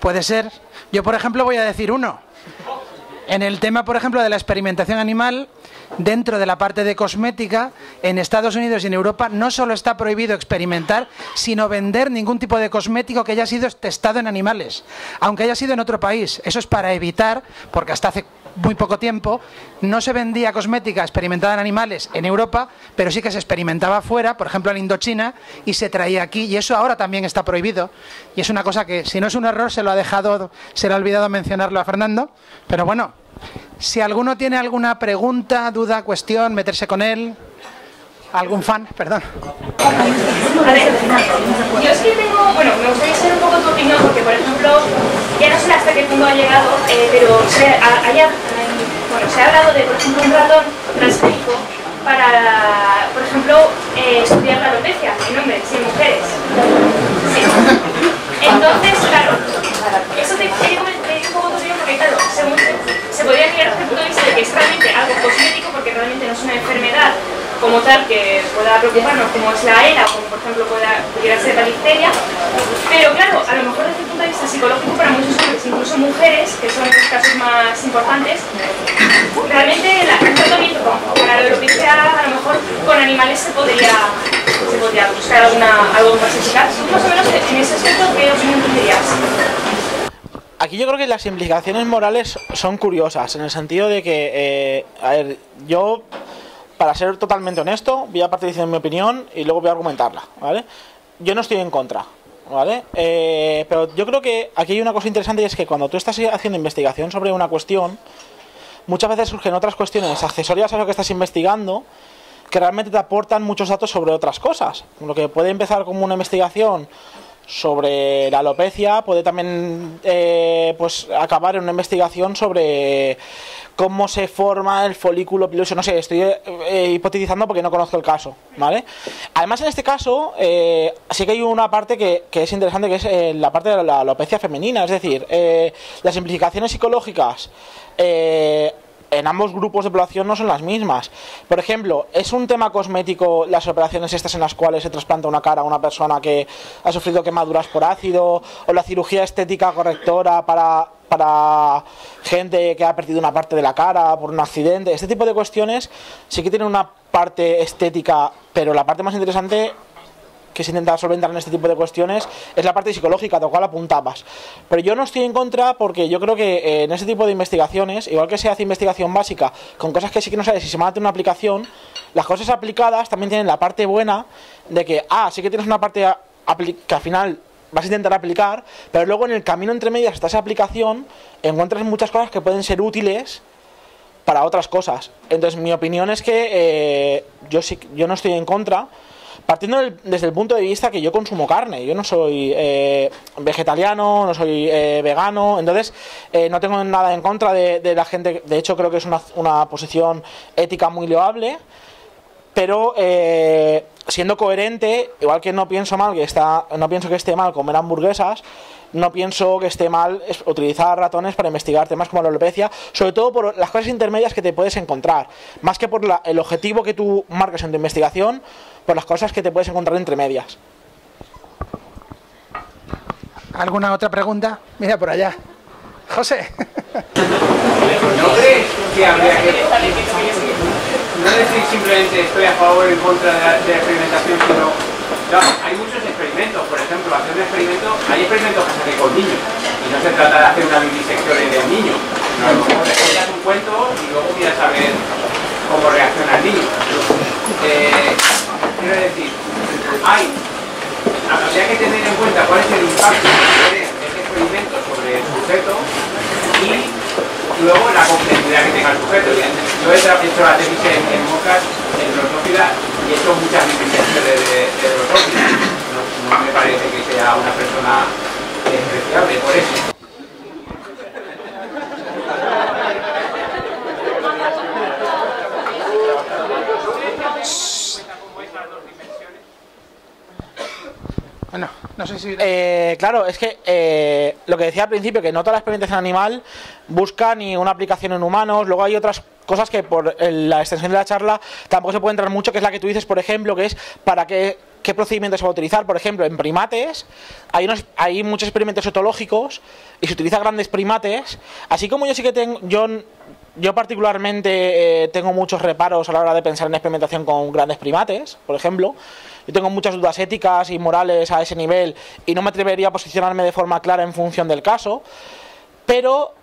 puede ser. Yo, por ejemplo, voy a decir uno. En el tema, por ejemplo, de la experimentación animal, dentro de la parte de cosmética, en Estados Unidos y en Europa no solo está prohibido experimentar, sino vender ningún tipo de cosmético que haya sido testado en animales, aunque haya sido en otro país. Eso es para evitar, porque hasta hace muy poco tiempo no se vendía cosmética experimentada en animales en Europa, pero sí que se experimentaba fuera, por ejemplo en Indochina, y se traía aquí, y eso ahora también está prohibido. Y es una cosa que, si no es un error, se lo ha dejado, se le ha olvidado mencionarlo a Fernando, pero bueno, si alguno tiene alguna pregunta, duda, cuestión, meterse con él. ¿Algún fan? Perdón. A ver, yo sí tengo, bueno, me gustaría saber un poco tu opinión, porque por ejemplo, ya no sé hasta qué punto ha llegado, eh, pero se, ha, haya, bueno, se ha hablado de, por ejemplo, un ratón transgénico para, por ejemplo, eh, estudiar la alopecia en hombres y en mujeres. Entonces, claro, eso te quería un poco tu opinión, porque claro, según se podría mirar desde el punto de vista de que es realmente algo cosmético, porque realmente no es una enfermedad como tal que pueda preocuparnos, como es la ELA, o como por ejemplo pueda, pudiera ser la difteria. Pero claro, a lo mejor desde el punto de vista psicológico para muchos hombres, incluso mujeres, que son los casos más importantes, realmente la, el tratamiento para la alopecia a lo mejor con animales se podría, se podría buscar alguna, algo más eficaz. Más o menos en ese aspecto, ¿qué opinión tendrías? Aquí yo creo que las implicaciones morales son curiosas, en el sentido de que, eh, a ver, yo, para ser totalmente honesto, voy a partir diciendo mi opinión y luego voy a argumentarla, ¿vale? Yo no estoy en contra, ¿vale? Eh, pero yo creo que aquí hay una cosa interesante y es que cuando tú estás haciendo investigación sobre una cuestión, muchas veces surgen otras cuestiones accesorias a lo que estás investigando que realmente te aportan muchos datos sobre otras cosas. Lo que puede empezar como una investigación sobre la alopecia puede también eh, pues acabar en una investigación sobre cómo se forma el folículo piloso. No sé, estoy eh, hipotetizando porque no conozco el caso, ¿vale? Además, en este caso, eh, sí que hay una parte que, que es interesante, que es eh, la parte de la alopecia femenina, es decir, eh, las implicaciones psicológicas. En ambos grupos de población no son las mismas. Por ejemplo, ¿es un tema cosmético las operaciones estas en las cuales se trasplanta una cara a una persona que ha sufrido quemaduras por ácido? ¿O la cirugía estética correctora para, para gente que ha perdido una parte de la cara por un accidente? Este tipo de cuestiones sí que tienen una parte estética, pero la parte más interesante que se intenta solventar en este tipo de cuestiones es la parte psicológica, de la cual apuntabas. Pero yo no estoy en contra porque yo creo que eh, en ese tipo de investigaciones, igual que se hace investigación básica con cosas que sí que no sabes si se van a tener una aplicación, las cosas aplicadas también tienen la parte buena de que, ah, sí que tienes una parte que al final vas a intentar aplicar, pero luego en el camino entre medias hasta esa aplicación encuentras muchas cosas que pueden ser útiles para otras cosas. Entonces mi opinión es que eh, yo sí, yo no estoy en contra, partiendo del- desde el punto de vista que yo consumo carne, yo no soy eh, vegetariano, no soy eh, vegano, entonces eh, no tengo nada en contra de, la gente, de hecho creo que es una, una posición ética muy loable, pero siendo coherente, igual que no pienso mal que está, no pienso que esté mal comer hamburguesas, no pienso que esté mal utilizar ratones para investigar temas como la alopecia, sobre todo por las cosas intermedias que te puedes encontrar, más que por la- el objetivo que tú marcas en tu investigación, por las cosas que te puedes encontrar entre medias. ¿Alguna otra pregunta? Mira por allá. José. ¿No crees que habría que no decir simplemente estoy a favor o en contra de la, de la experimentación, sino claro, hay muchos experimentos, por ejemplo, hacer un experimento, hay experimentos que se hacen con niños y no se trata de hacer una vivisección de un niño, sino a lo mejor te cuentas un cuento y luego miras a ver cómo reacciona el niño. Eh, quiero decir, hay habría que tener en cuenta cuál es el impacto que tiene ese experimento sobre el sujeto y luego la complejidad que tenga el sujeto. Yo he hecho la tesis en, en moscas, en drosófila, y he hecho muchas vicisecciones de, de, de. No, no me parece que sea una persona despreciable por eso. Bueno, no sé si... Eh, claro, es que eh, lo que decía al principio, que no toda la experimentación animal busca ni una aplicación en humanos, luego hay otras cosas que por la extensión de la charla tampoco se puede entrar mucho, que es la que tú dices, por ejemplo, que es para qué, qué procedimiento se va a utilizar. Por ejemplo, en primates hay, unos, hay muchos experimentos etológicos y se utiliza grandes primates, así como yo sí que tengo... Yo, yo particularmente eh, tengo muchos reparos a la hora de pensar en experimentación con grandes primates, por ejemplo. Yo tengo muchas dudas éticas y morales a ese nivel y no me atrevería a posicionarme de forma clara en función del caso, pero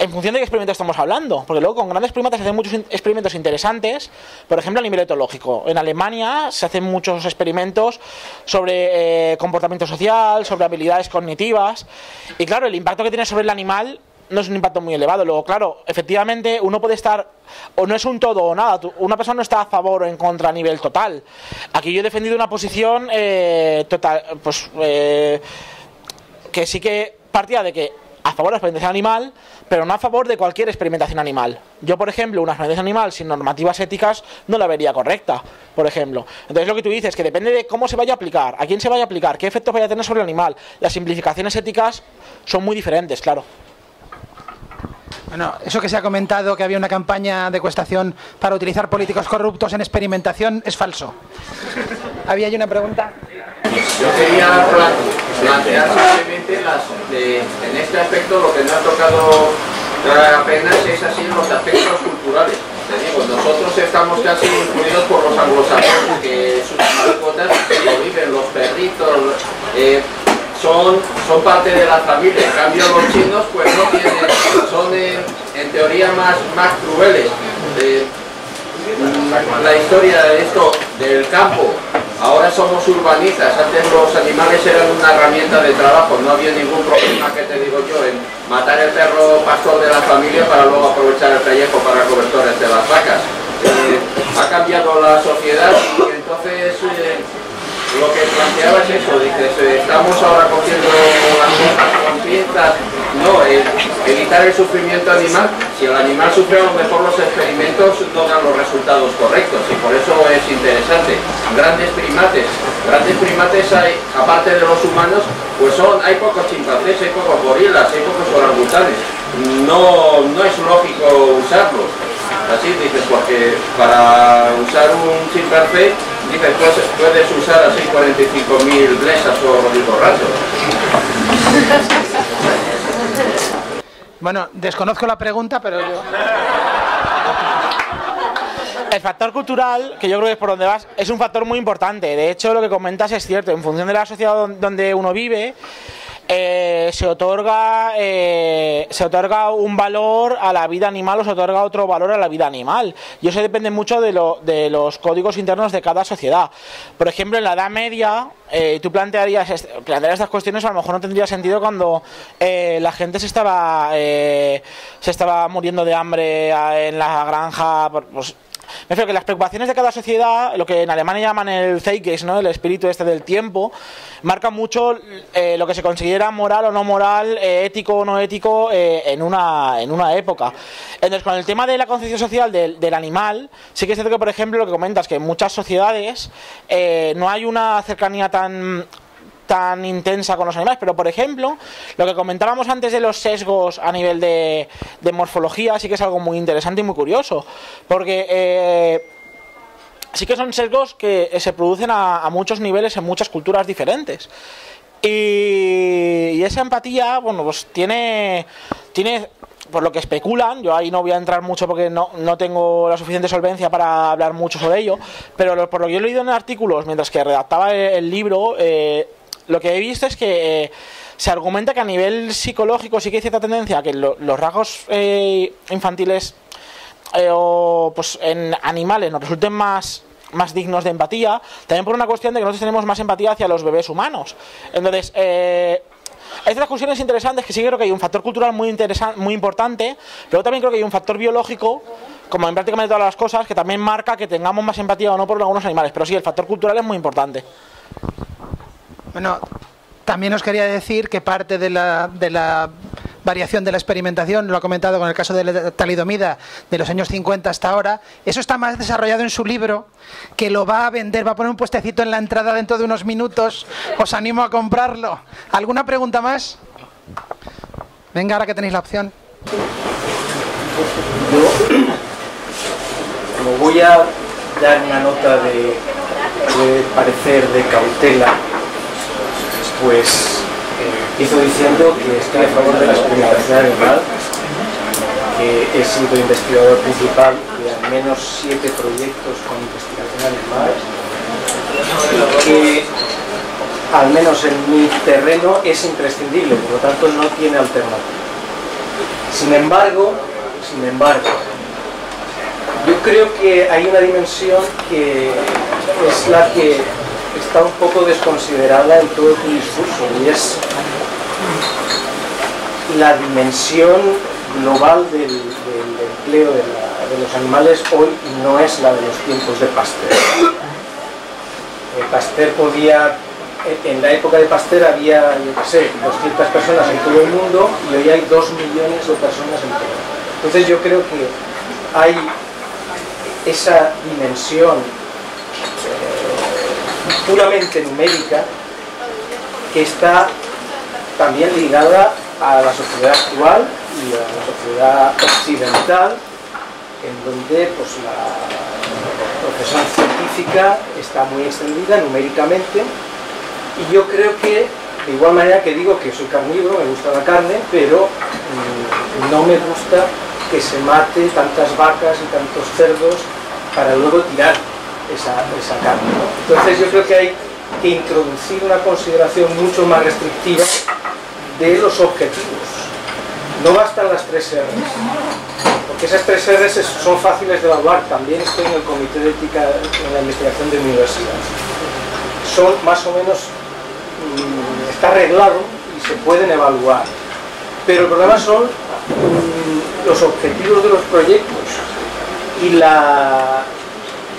en función de qué experimento estamos hablando, porque luego con grandes primates se hacen muchos experimentos interesantes, por ejemplo a nivel etológico. En Alemania se hacen muchos experimentos sobre eh, comportamiento social, sobre habilidades cognitivas, y claro, el impacto que tiene sobre el animal no es un impacto muy elevado. Luego, claro, efectivamente uno puede estar, o no es un todo o nada, una persona no está a favor o en contra a nivel total. Aquí yo he defendido una posición eh, total, pues... eh, que sí que partía de que a favor de la experimentación animal, pero no a favor de cualquier experimentación animal. Yo, por ejemplo, una experimentación animal sin normativas éticas no la vería correcta, por ejemplo. Entonces, lo que tú dices, que depende de cómo se vaya a aplicar, a quién se vaya a aplicar, qué efectos vaya a tener sobre el animal. Las simplificaciones éticas son muy diferentes, claro. Bueno, eso que se ha comentado, que había una campaña de cuestación para utilizar políticos corruptos en experimentación, es falso. ¿Había ahí una pregunta? Yo quería pla- plantear simplemente las, en este aspecto lo que no ha tocado apenas es así los aspectos culturales. Te nosotros estamos casi influidos por los anglosajones que sus mascotas lo viven, los perritos, eh, son, son parte de la familia. En cambio los chinos pues no tienen, son eh, en teoría más, más crueles. Eh, la historia de esto del campo. Ahora somos urbanistas, antes los animales eran una herramienta de trabajo, no había ningún problema que te digo yo en matar el perro pastor de la familia para luego aprovechar el pellejo para cobertores de las vacas. Eh, ha cambiado la sociedad y entonces lo que planteaba es eso, dices, estamos ahora cogiendo las cosas con no, evitar el sufrimiento animal, si el animal sufre a lo mejor los experimentos no dan los resultados correctos y por eso es interesante. Grandes primates, grandes primates hay, aparte de los humanos, pues son, hay pocos chimpancés, hay pocos gorilas, hay pocos orangutanes, no, no es lógico usarlos. Así dices, porque para usar un chimpancé, puedes usar así 45.000 blesas o borrachos. Bueno, desconozco la pregunta, pero yo... El factor cultural, que yo creo que es por donde vas, es un factor muy importante. De hecho, lo que comentas es cierto. En función de la sociedad don- donde uno vive, eh, se otorga eh, se otorga un valor a la vida animal o se otorga otro valor a la vida animal. Y eso depende mucho de, lo- de los códigos internos de cada sociedad. Por ejemplo, en la Edad Media, eh, tú plantearías est- plantear estas cuestiones a lo mejor no tendría sentido cuando eh, la gente se estaba eh, se estaba muriendo de hambre a- en la granja. pues, Me refiero que las preocupaciones de cada sociedad, lo que en Alemania llaman el Zeitgeist, ¿no? el espíritu este del tiempo, marca mucho eh, lo que se considera moral o no moral, eh, ético o no ético eh, en, una, en una época. Entonces, con el tema de la concepción social del, del animal, sí que es cierto que, por ejemplo, lo que comentas, que en muchas sociedades no hay una cercanía tan tan intensa con los animales, pero por ejemplo, lo que comentábamos antes de los sesgos a nivel de, morfología sí que es algo muy interesante y muy curioso, porque eh, sí que son sesgos que se producen a, muchos niveles en muchas culturas diferentes. Y, esa empatía, bueno, pues tiene, tiene por lo que especulan, yo ahí no voy a entrar mucho porque no, no tengo la suficiente solvencia para hablar mucho sobre ello, pero por lo que yo he leído en artículos mientras que redactaba el, libro, eh, lo que he visto es que eh, se argumenta que a nivel psicológico sí que hay cierta tendencia a que los rasgos eh, infantiles eh, o pues en animales nos resulten más más dignos de empatía, también por una cuestión de que nosotros tenemos más empatía hacia los bebés humanos. Entonces, eh, estas discusiones interesantes que sí creo que hay un factor cultural muy interesante, muy importante, pero también creo que hay un factor biológico, como en prácticamente todas las cosas, que también marca que tengamos más empatía o no por algunos animales. Pero sí, el factor cultural es muy importante. Bueno, también os quería decir que parte de la, de la variación de la experimentación, lo ha comentado con el caso de la talidomida de los años 50 hasta ahora, eso está más desarrollado en su libro, que lo va a vender, va a poner un puestecito en la entrada dentro de unos minutos, os animo a comprarlo. ¿Alguna pregunta más? Venga, ahora que tenéis la opción. Yo, voy a dar una nota de parecer de cautela, pues eh, empiezo diciendo que estoy a favor de la experimentación animal, que he sido investigador principal de al menos siete proyectos con investigación animal, y que al menos en mi terreno es imprescindible, por lo tanto no tiene alternativa. Sin embargo, sin embargo, yo creo que hay una dimensión que es la que está un poco desconsiderada en todo tu discurso y es la dimensión global del, empleo de, los animales hoy no es la de los tiempos de Pasteur. Eh, Pasteur podía, en la época de Pasteur había, yo qué sé, 200 personas en todo el mundo y hoy hay 2 millones de personas en todo el mundo. Entonces yo creo que hay esa dimensión puramente numérica que está también ligada a la sociedad actual y a la sociedad occidental en donde pues, la profesión científica está muy extendida numéricamente. Y yo creo que de igual manera que digo que soy carnívoro, me gusta la carne, pero mm, no me gusta que se mate tantas vacas y tantos cerdos para luego tirar esa, carne. Entonces yo creo que hay que introducir una consideración mucho más restrictiva de los objetivos. No bastan las tres R's, porque esas tres R's son fáciles de evaluar. También estoy en el Comité de Ética en la investigación de mi universidad. Son más o menos, mm, está arreglado y se pueden evaluar. Pero el problema son mm, los objetivos de los proyectos y la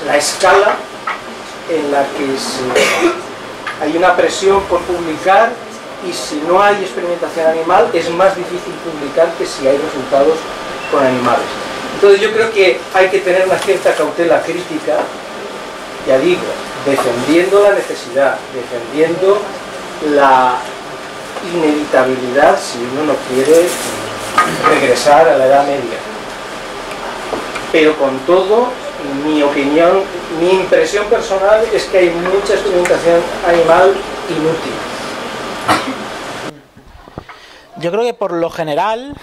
la escala en la que hay una presión por publicar y si no hay experimentación animal es más difícil publicar que si hay resultados con animales. Entonces yo creo que hay que tener una cierta cautela crítica, ya digo, defendiendo la necesidad, defendiendo la inevitabilidad si uno no quiere regresar a la Edad Media. Pero con todo mi opinión, mi impresión personal es que hay mucha experimentación animal inútil. Yo creo que por lo general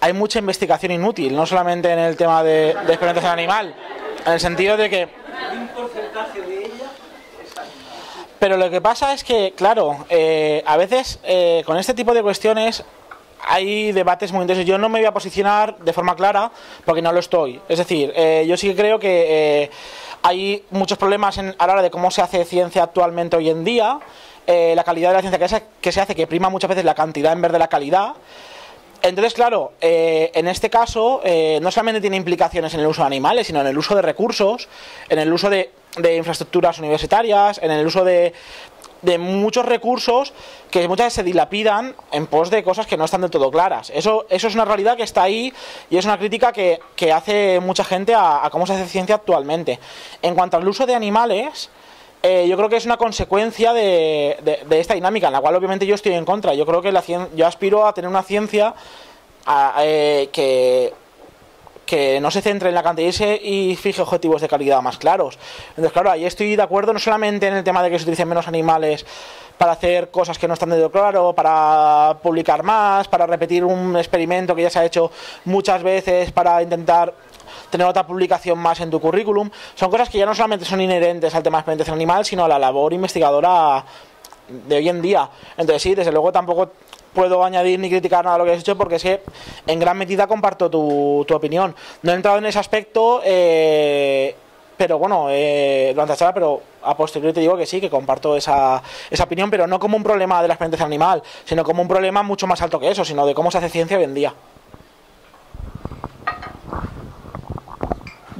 hay mucha investigación inútil, no solamente en el tema de, experimentación animal, en el sentido de que... Pero lo que pasa es que, claro, eh, a veces eh, con este tipo de cuestiones hay debates muy intensos. Yo no me voy a posicionar de forma clara porque no lo estoy. Es decir, eh, yo sí que creo que eh, hay muchos problemas en, a la hora de cómo se hace ciencia actualmente hoy en día, eh, la calidad de la ciencia que se, hace, que prima muchas veces la cantidad en vez de la calidad. entonces, claro, en este caso eh, no solamente tiene implicaciones en el uso de animales, sino en el uso de recursos, en el uso de infraestructuras universitarias, en el uso de, de muchos recursos que muchas veces se dilapidan en pos de cosas que no están del todo claras. Eso, eso es una realidad que está ahí y es una crítica que, que hace mucha gente a, cómo se hace ciencia actualmente. En cuanto al uso de animales, eh, yo creo que es una consecuencia de, de- esta dinámica, en la cual obviamente yo estoy en contra. Yo creo que la cien- yo aspiro a tener una ciencia eh, que, que no se centre en la cantidad y fije objetivos de calidad más claros. Entonces, claro, ahí estoy de acuerdo no solamente en el tema de que se utilicen menos animales para hacer cosas que no están de claro, para publicar más, para repetir un experimento que ya se ha hecho muchas veces, para intentar tener otra publicación más en tu currículum. Son cosas que ya no solamente son inherentes al tema de experimentación animal, sino a la labor investigadora de hoy en día. Entonces sí, desde luego tampoco puedo añadir ni criticar nada de lo que has hecho porque es que en gran medida comparto tu, tu opinión. No he entrado en ese aspecto, eh, pero bueno, eh, durante la charla, pero a posteriori te digo que sí, que comparto esa, esa opinión, pero no como un problema de la experimentación animal, sino como un problema mucho más alto que eso, sino de cómo se hace ciencia hoy en día.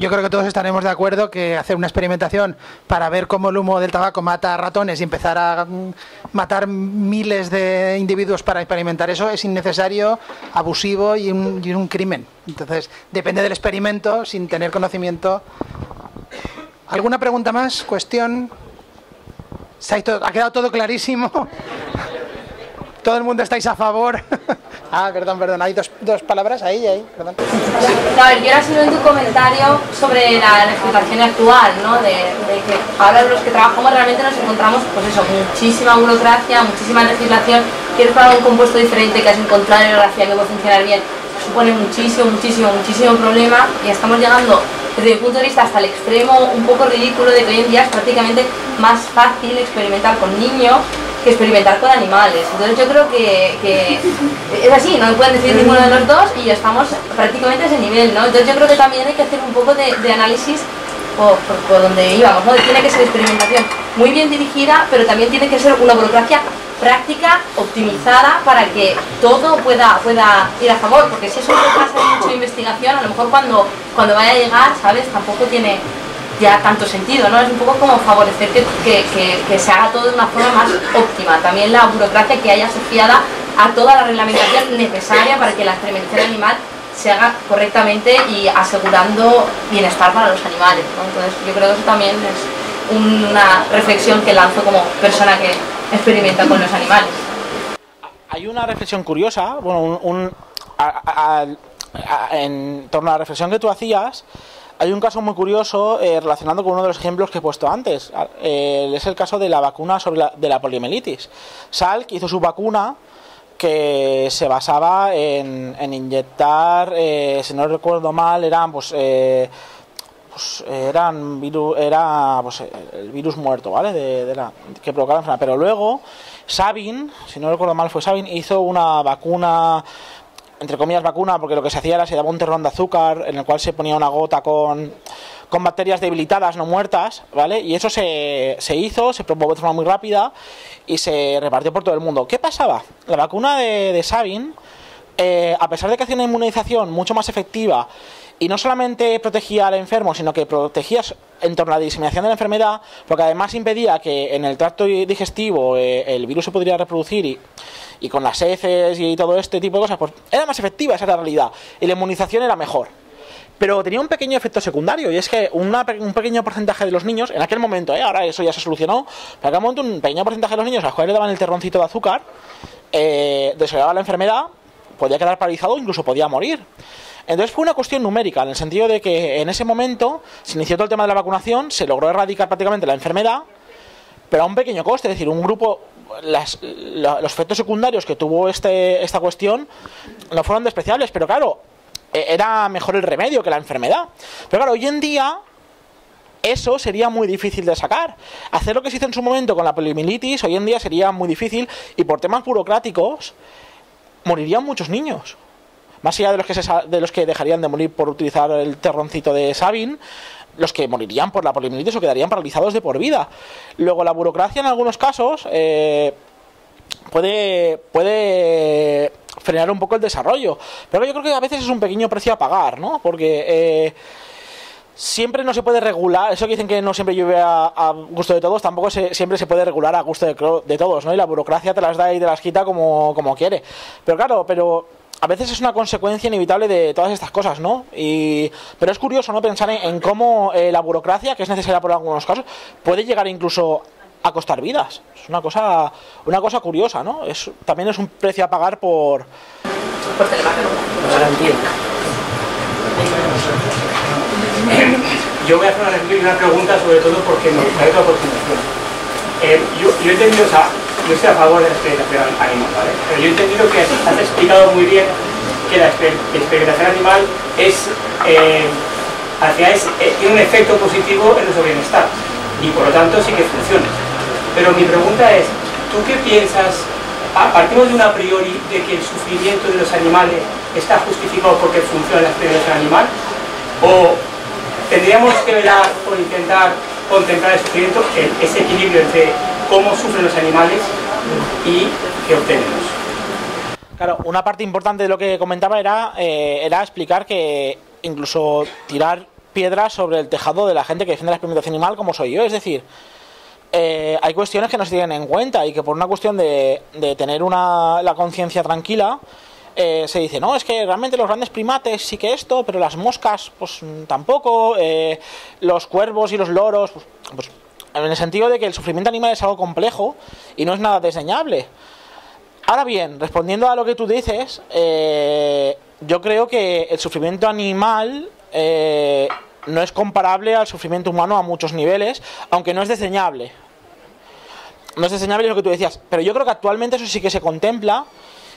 Yo creo que todos estaremos de acuerdo que hacer una experimentación para ver cómo el humo del tabaco mata ratones y empezar a mm, matar miles de individuos para experimentar eso es innecesario, abusivo y un, crimen. Entonces, depende del experimento, sin tener conocimiento. ¿Alguna pregunta más? ¿Cuestión? ¿Se ha, ido- ha quedado todo clarísimo? ¿Todo el mundo estáis a favor? ah, perdón, perdón. Hay dos, dos palabras ahí ahí. Perdón. A ver, yo era simplemente un comentario sobre la legislación actual, ¿no? De, que ahora los que trabajamos realmente nos encontramos, pues eso, muchísima burocracia, muchísima legislación. Quieres probar un compuesto diferente que has encontrado en geografía que puede funcionar bien, supone muchísimo, muchísimo, muchísimo problema y estamos llegando desde mi punto de vista hasta el extremo un poco ridículo de que hoy en día es prácticamente más fácil experimentar con niños que experimentar con animales. Entonces yo creo que, es así, no pueden decir ninguno de los dos y estamos prácticamente a ese nivel, ¿no? Entonces yo creo que también hay que hacer un poco de, análisis por, por- donde íbamos, ¿no? Tiene que ser experimentación muy bien dirigida, pero también tiene que ser una burocracia práctica, optimizada, para que todo pueda, pueda ir a favor, porque si eso retrasa mucho investigación, a lo mejor cuando, cuando vaya a llegar, ¿sabes? Tampoco tiene ya tanto sentido, ¿no? Es un poco como favorecer que, que, se haga todo de una forma más óptima. También la burocracia que haya asociada a toda la reglamentación necesaria para que la experimentación animal se haga correctamente y asegurando bienestar para los animales. Entonces yo creo que eso también es una reflexión que lanzo como persona que experimenta con los animales. Hay una reflexión curiosa, bueno, un, en torno a la reflexión que tú hacías, hay un caso muy curioso eh, relacionado con uno de los ejemplos que he puesto antes. A- eh, es el caso de la vacuna sobre la, de la poliomielitis. Salk hizo su vacuna que se basaba en, en inyectar, eh, si no recuerdo mal, eran pues, eh, pues, eran virus, era pues, el virus muerto, ¿vale? De, de la, que provocaba la enfermedad. Pero luego Sabin, si no recuerdo mal, fue Sabin, hizo una vacuna, entre comillas vacuna, porque lo que se hacía era se daba un terrón de azúcar en el cual se ponía una gota con, con bacterias debilitadas, no muertas, ¿vale? Y eso se, se hizo, se propagó de forma muy rápida y se repartió por todo el mundo. ¿Qué pasaba? La vacuna de, de Sabin, eh, a pesar de que hacía una inmunización mucho más efectiva y no solamente protegía al enfermo, sino que protegía en torno a la diseminación de la enfermedad, porque además impedía que en el tracto digestivo eh, el virus se podría reproducir y, y con las heces y todo este tipo de cosas, pues era más efectiva, esa la realidad, y la inmunización era mejor. Pero tenía un pequeño efecto secundario, y es que una un pequeño porcentaje de los niños, en aquel momento, ¿eh? ahora eso ya se solucionó, pero en aquel momento un pequeño porcentaje de los niños a los cuales le daban el terroncito de azúcar, eh, desarrollaba la enfermedad, podía quedar paralizado, incluso podía morir. Entonces fue una cuestión numérica, en el sentido de que en ese momento se inició todo el tema de la vacunación, se logró erradicar prácticamente la enfermedad, pero a un pequeño coste, es decir, un grupo, las- la- los efectos secundarios que tuvo este, esta cuestión no fueron despreciables, pero claro, e- era mejor el remedio que la enfermedad. Pero claro, hoy en día eso sería muy difícil de sacar. Hacer lo que se hizo en su momento con la poliomielitis hoy en día sería muy difícil y por temas burocráticos morirían muchos niños. Más allá de los que, se de los que dejarían de morir por utilizar el terroncito de Sabin, los que morirían por la poliomielitis o quedarían paralizados de por vida. Luego, la burocracia en algunos casos eh, puede, puede frenar un poco el desarrollo. Pero yo creo que a veces es un pequeño precio a pagar, ¿no? Porque eh, siempre no se puede regular, eso que dicen que no siempre llueve a, a gusto de todos, tampoco se- siempre se puede regular a gusto de, de todos, ¿no? Y la burocracia te las da y te las quita como, como quiere. Pero claro, pero a veces es una consecuencia inevitable de todas estas cosas, ¿no? Y, pero es curioso, ¿no? Pensar en, cómo eh, la burocracia, que es necesaria por algunos casos, puede llegar incluso a costar vidas. Es una cosa, una cosa curiosa, ¿no? Es, también es un precio a pagar por... Yo voy a hacer una, pregunta sobre todo porque me gustaría tu aproximación. Eh, yo, yo he entendido, o sea, yo estoy a favor de la experimentación animal, ¿vale? Pero yo he entendido que has, explicado muy bien que la exper- experimentación animal es, eh, al final es- eh, tiene un efecto positivo en nuestro bienestar y por lo tanto sí que funciona. Pero mi pregunta es, ¿tú qué piensas? a- Partimos de un a priori de que el sufrimiento de los animales está justificado porque funciona la experimentación animal o tendríamos que velar por intentar contemplar el sufrimiento, ese equilibrio entre cómo sufren los animales y qué obtenemos. Claro, una parte importante de lo que comentaba era, eh, era explicar que incluso tirar piedras sobre el tejado de la gente que defiende la experimentación animal como soy yo. Es decir, eh, hay cuestiones que no se tienen en cuenta y que por una cuestión de, tener una, la conciencia tranquila, eh, se dice, no, es que realmente los grandes primates sí que esto, pero las moscas pues tampoco, los cuervos y los loros, pues, pues, en el sentido de que el sufrimiento animal es algo complejo y no es nada desdeñable. Ahora bien, respondiendo a lo que tú dices, eh, yo creo que el sufrimiento animal eh, no es comparable al sufrimiento humano a muchos niveles, aunque no es desdeñable. No es desdeñable lo que tú decías, pero yo creo que actualmente eso sí que se contempla.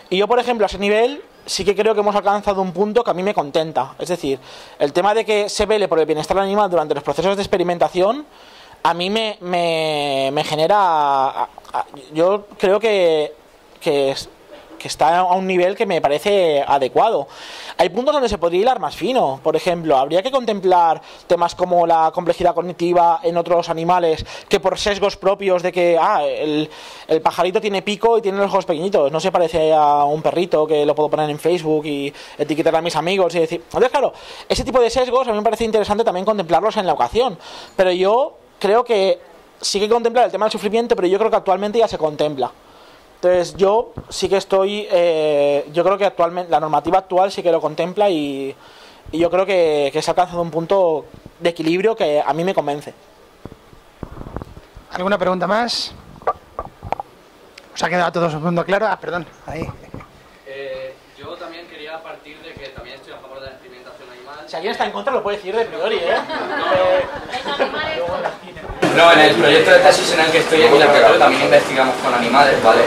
Y yo, por ejemplo, a ese nivel sí que creo que hemos alcanzado un punto que a mí me contenta. Es decir, el tema de que se vele por el bienestar animal durante los procesos de experimentación, a mí me, me, me genera... yo creo que, que, es- que está a un nivel que me parece adecuado. Hay puntos donde se podría hilar más fino. Por ejemplo, habría que contemplar temas como la complejidad cognitiva en otros animales que por sesgos propios de que ah, el, el pajarito tiene pico y tiene los ojos pequeñitos. No se parece a un perrito que lo puedo poner en Facebook y etiquetar a mis amigos y decir. Entonces, claro, ese tipo de sesgos a mí me parece interesante también contemplarlos en la ocasión. Pero yo creo que sí que contemplar el tema del sufrimiento, pero yo creo que actualmente ya se contempla. Entonces yo sí que estoy, eh, yo creo que actualmente la normativa actual sí que lo contempla y, y yo creo que, que se ha alcanzado un punto de equilibrio que a mí me convence. ¿Alguna pregunta más? ¿Os ha quedado todo el mundo claro? Ah, perdón. Ahí. Eh, yo también quería partir de que también estoy a favor de la experimentación animal. Si alguien está en contra lo puede decir de priori, ¿eh? No, en el proyecto de tesis en el que estoy en también investigamos con animales, ¿vale?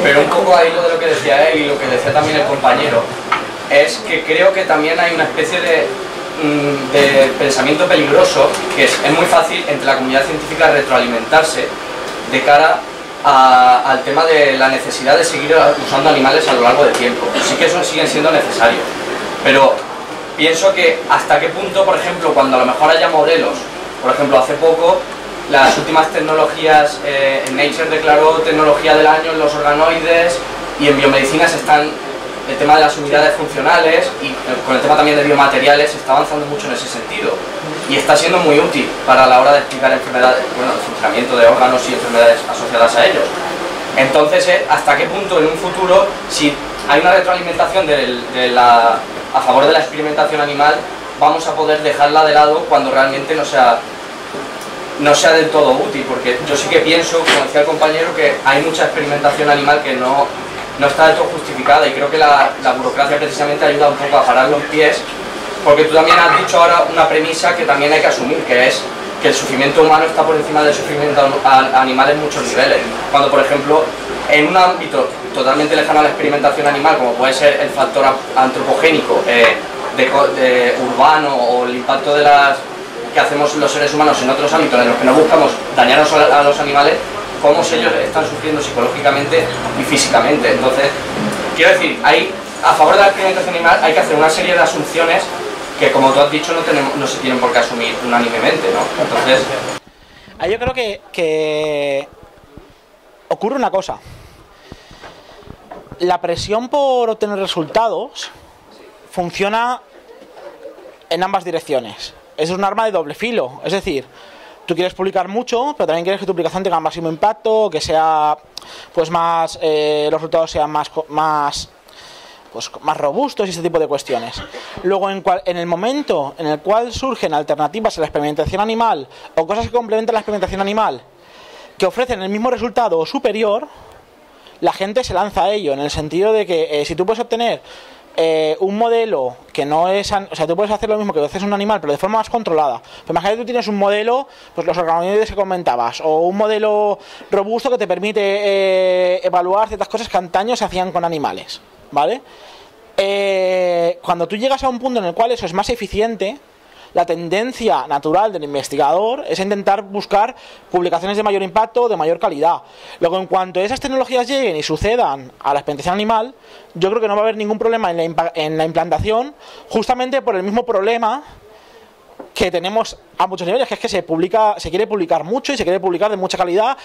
Pero un poco ahí lo de lo que decía él y lo que decía también el compañero, es que creo que también hay una especie de, mm, pensamiento peligroso, que es, es muy fácil entre la comunidad científica retroalimentarse de cara al tema de la necesidad de seguir usando animales a lo largo del tiempo. Sí que eso siguen siendo necesarios, pero pienso que hasta qué punto, por ejemplo, cuando a lo mejor haya modelos, por ejemplo, hace poco las últimas tecnologías, eh, Nature declaró tecnología del año en los organoides y en biomedicina se están, el tema de las unidades funcionales y eh, con el tema también de biomateriales se está avanzando mucho en ese sentido y está siendo muy útil para la hora de explicar enfermedades, bueno, el funcionamiento de órganos y enfermedades asociadas a ellos. Entonces, eh, ¿hasta qué punto en un futuro, si hay una retroalimentación a favor de la experimentación animal, vamos a poder dejarla de lado cuando realmente no sea, no sea del todo útil? Porque yo sí que pienso, como decía el compañero, que hay mucha experimentación animal que no, no está del todo justificada y creo que la, la burocracia precisamente ayuda un poco a parar los pies, porque tú también has dicho ahora una premisa que también hay que asumir, que es que el sufrimiento humano está por encima del sufrimiento animal en muchos niveles. Cuando, por ejemplo, en un ámbito totalmente lejano a la experimentación animal, como puede ser el factor antropogénico, eh, urbano o el impacto de las que hacemos los seres humanos en otros ámbitos en los que no buscamos dañar a los animales, cómo ellos están sufriendo psicológicamente y físicamente. Entonces, quiero decir, hay, a favor de la experimentación animal hay que hacer una serie de asunciones que, como tú has dicho, no, tenemos, no se tienen por qué asumir unánimemente, ¿no? Entonces, Ahí yo creo que, que ocurre una cosa. la presión por obtener resultados funciona en ambas direcciones. Es un arma de doble filo. Es decir, tú quieres publicar mucho, pero también quieres que tu publicación tenga máximo impacto, que sea, pues más, eh, los resultados sean más, más, pues más robustos y ese tipo de cuestiones. Luego, en, cual, en el momento en el cual surgen alternativas a la experimentación animal o cosas que complementan la experimentación animal, que ofrecen el mismo resultado o superior, la gente se lanza a ello, en el sentido de que eh, si tú puedes obtener eh, un modelo que no es. O sea, tú puedes hacer lo mismo que haces un animal, pero de forma más controlada. Pues imagínate que tú tienes un modelo, pues los organoides que comentabas, o un modelo robusto que te permite eh, evaluar ciertas cosas que antaño se hacían con animales, ¿vale? Eh, cuando tú llegas a un punto en el cual eso es más eficiente, la tendencia natural del investigador es intentar buscar publicaciones de mayor impacto, de mayor calidad. Luego, en cuanto esas tecnologías lleguen y sucedan a la experimentación animal, yo creo que no va a haber ningún problema en la, en la implantación, justamente por el mismo problema que tenemos a muchos niveles, que es que se publica, se quiere publicar mucho y se quiere publicar de mucha calidad,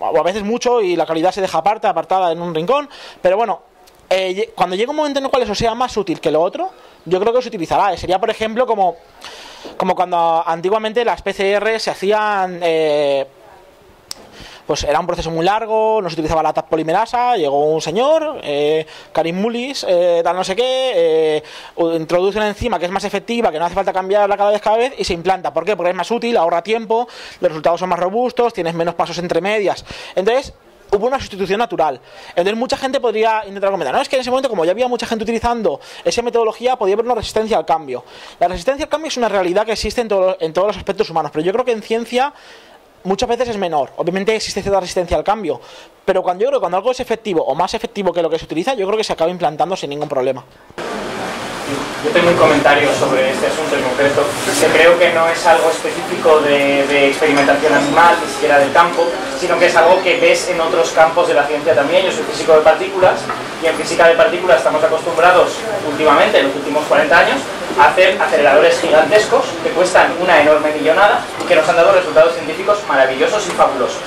o a veces mucho y la calidad se deja aparte, apartada en un rincón, pero bueno, eh, cuando llegue un momento en el cual eso sea más útil que lo otro, yo creo que se utilizará. Sería, por ejemplo, como, cuando antiguamente las PCR se hacían... Eh, pues era un proceso muy largo, no se utilizaba la TAP polimerasa, llegó un señor, eh, Karim Mullis, eh, tal no sé qué, eh, introduce una enzima que es más efectiva, que no hace falta cambiarla cada vez cada vez y se implanta. ¿Por qué? Porque es más útil, ahorra tiempo, los resultados son más robustos, tienes menos pasos entre medias. Entonces, hubo una sustitución natural. Entonces mucha gente podría intentar comentar, no, es que en ese momento como ya había mucha gente utilizando esa metodología, podía haber una resistencia al cambio. La resistencia al cambio es una realidad que existe en, todos los aspectos humanos, pero yo creo que en ciencia muchas veces es menor. Obviamente existe cierta resistencia al cambio, pero cuando yo creo que cuando algo es efectivo o más efectivo que lo que se utiliza, yo creo que se acaba implantando sin ningún problema. Yo tengo un comentario sobre este asunto en concreto, que creo que no es algo específico de, experimentación animal, ni siquiera del campo, sino que es algo que ves en otros campos de la ciencia también. Yo soy físico de partículas y en física de partículas estamos acostumbrados últimamente, en los últimos 40 años, a hacer aceleradores gigantescos que cuestan una enorme millonada y que nos han dado resultados científicos maravillosos y fabulosos.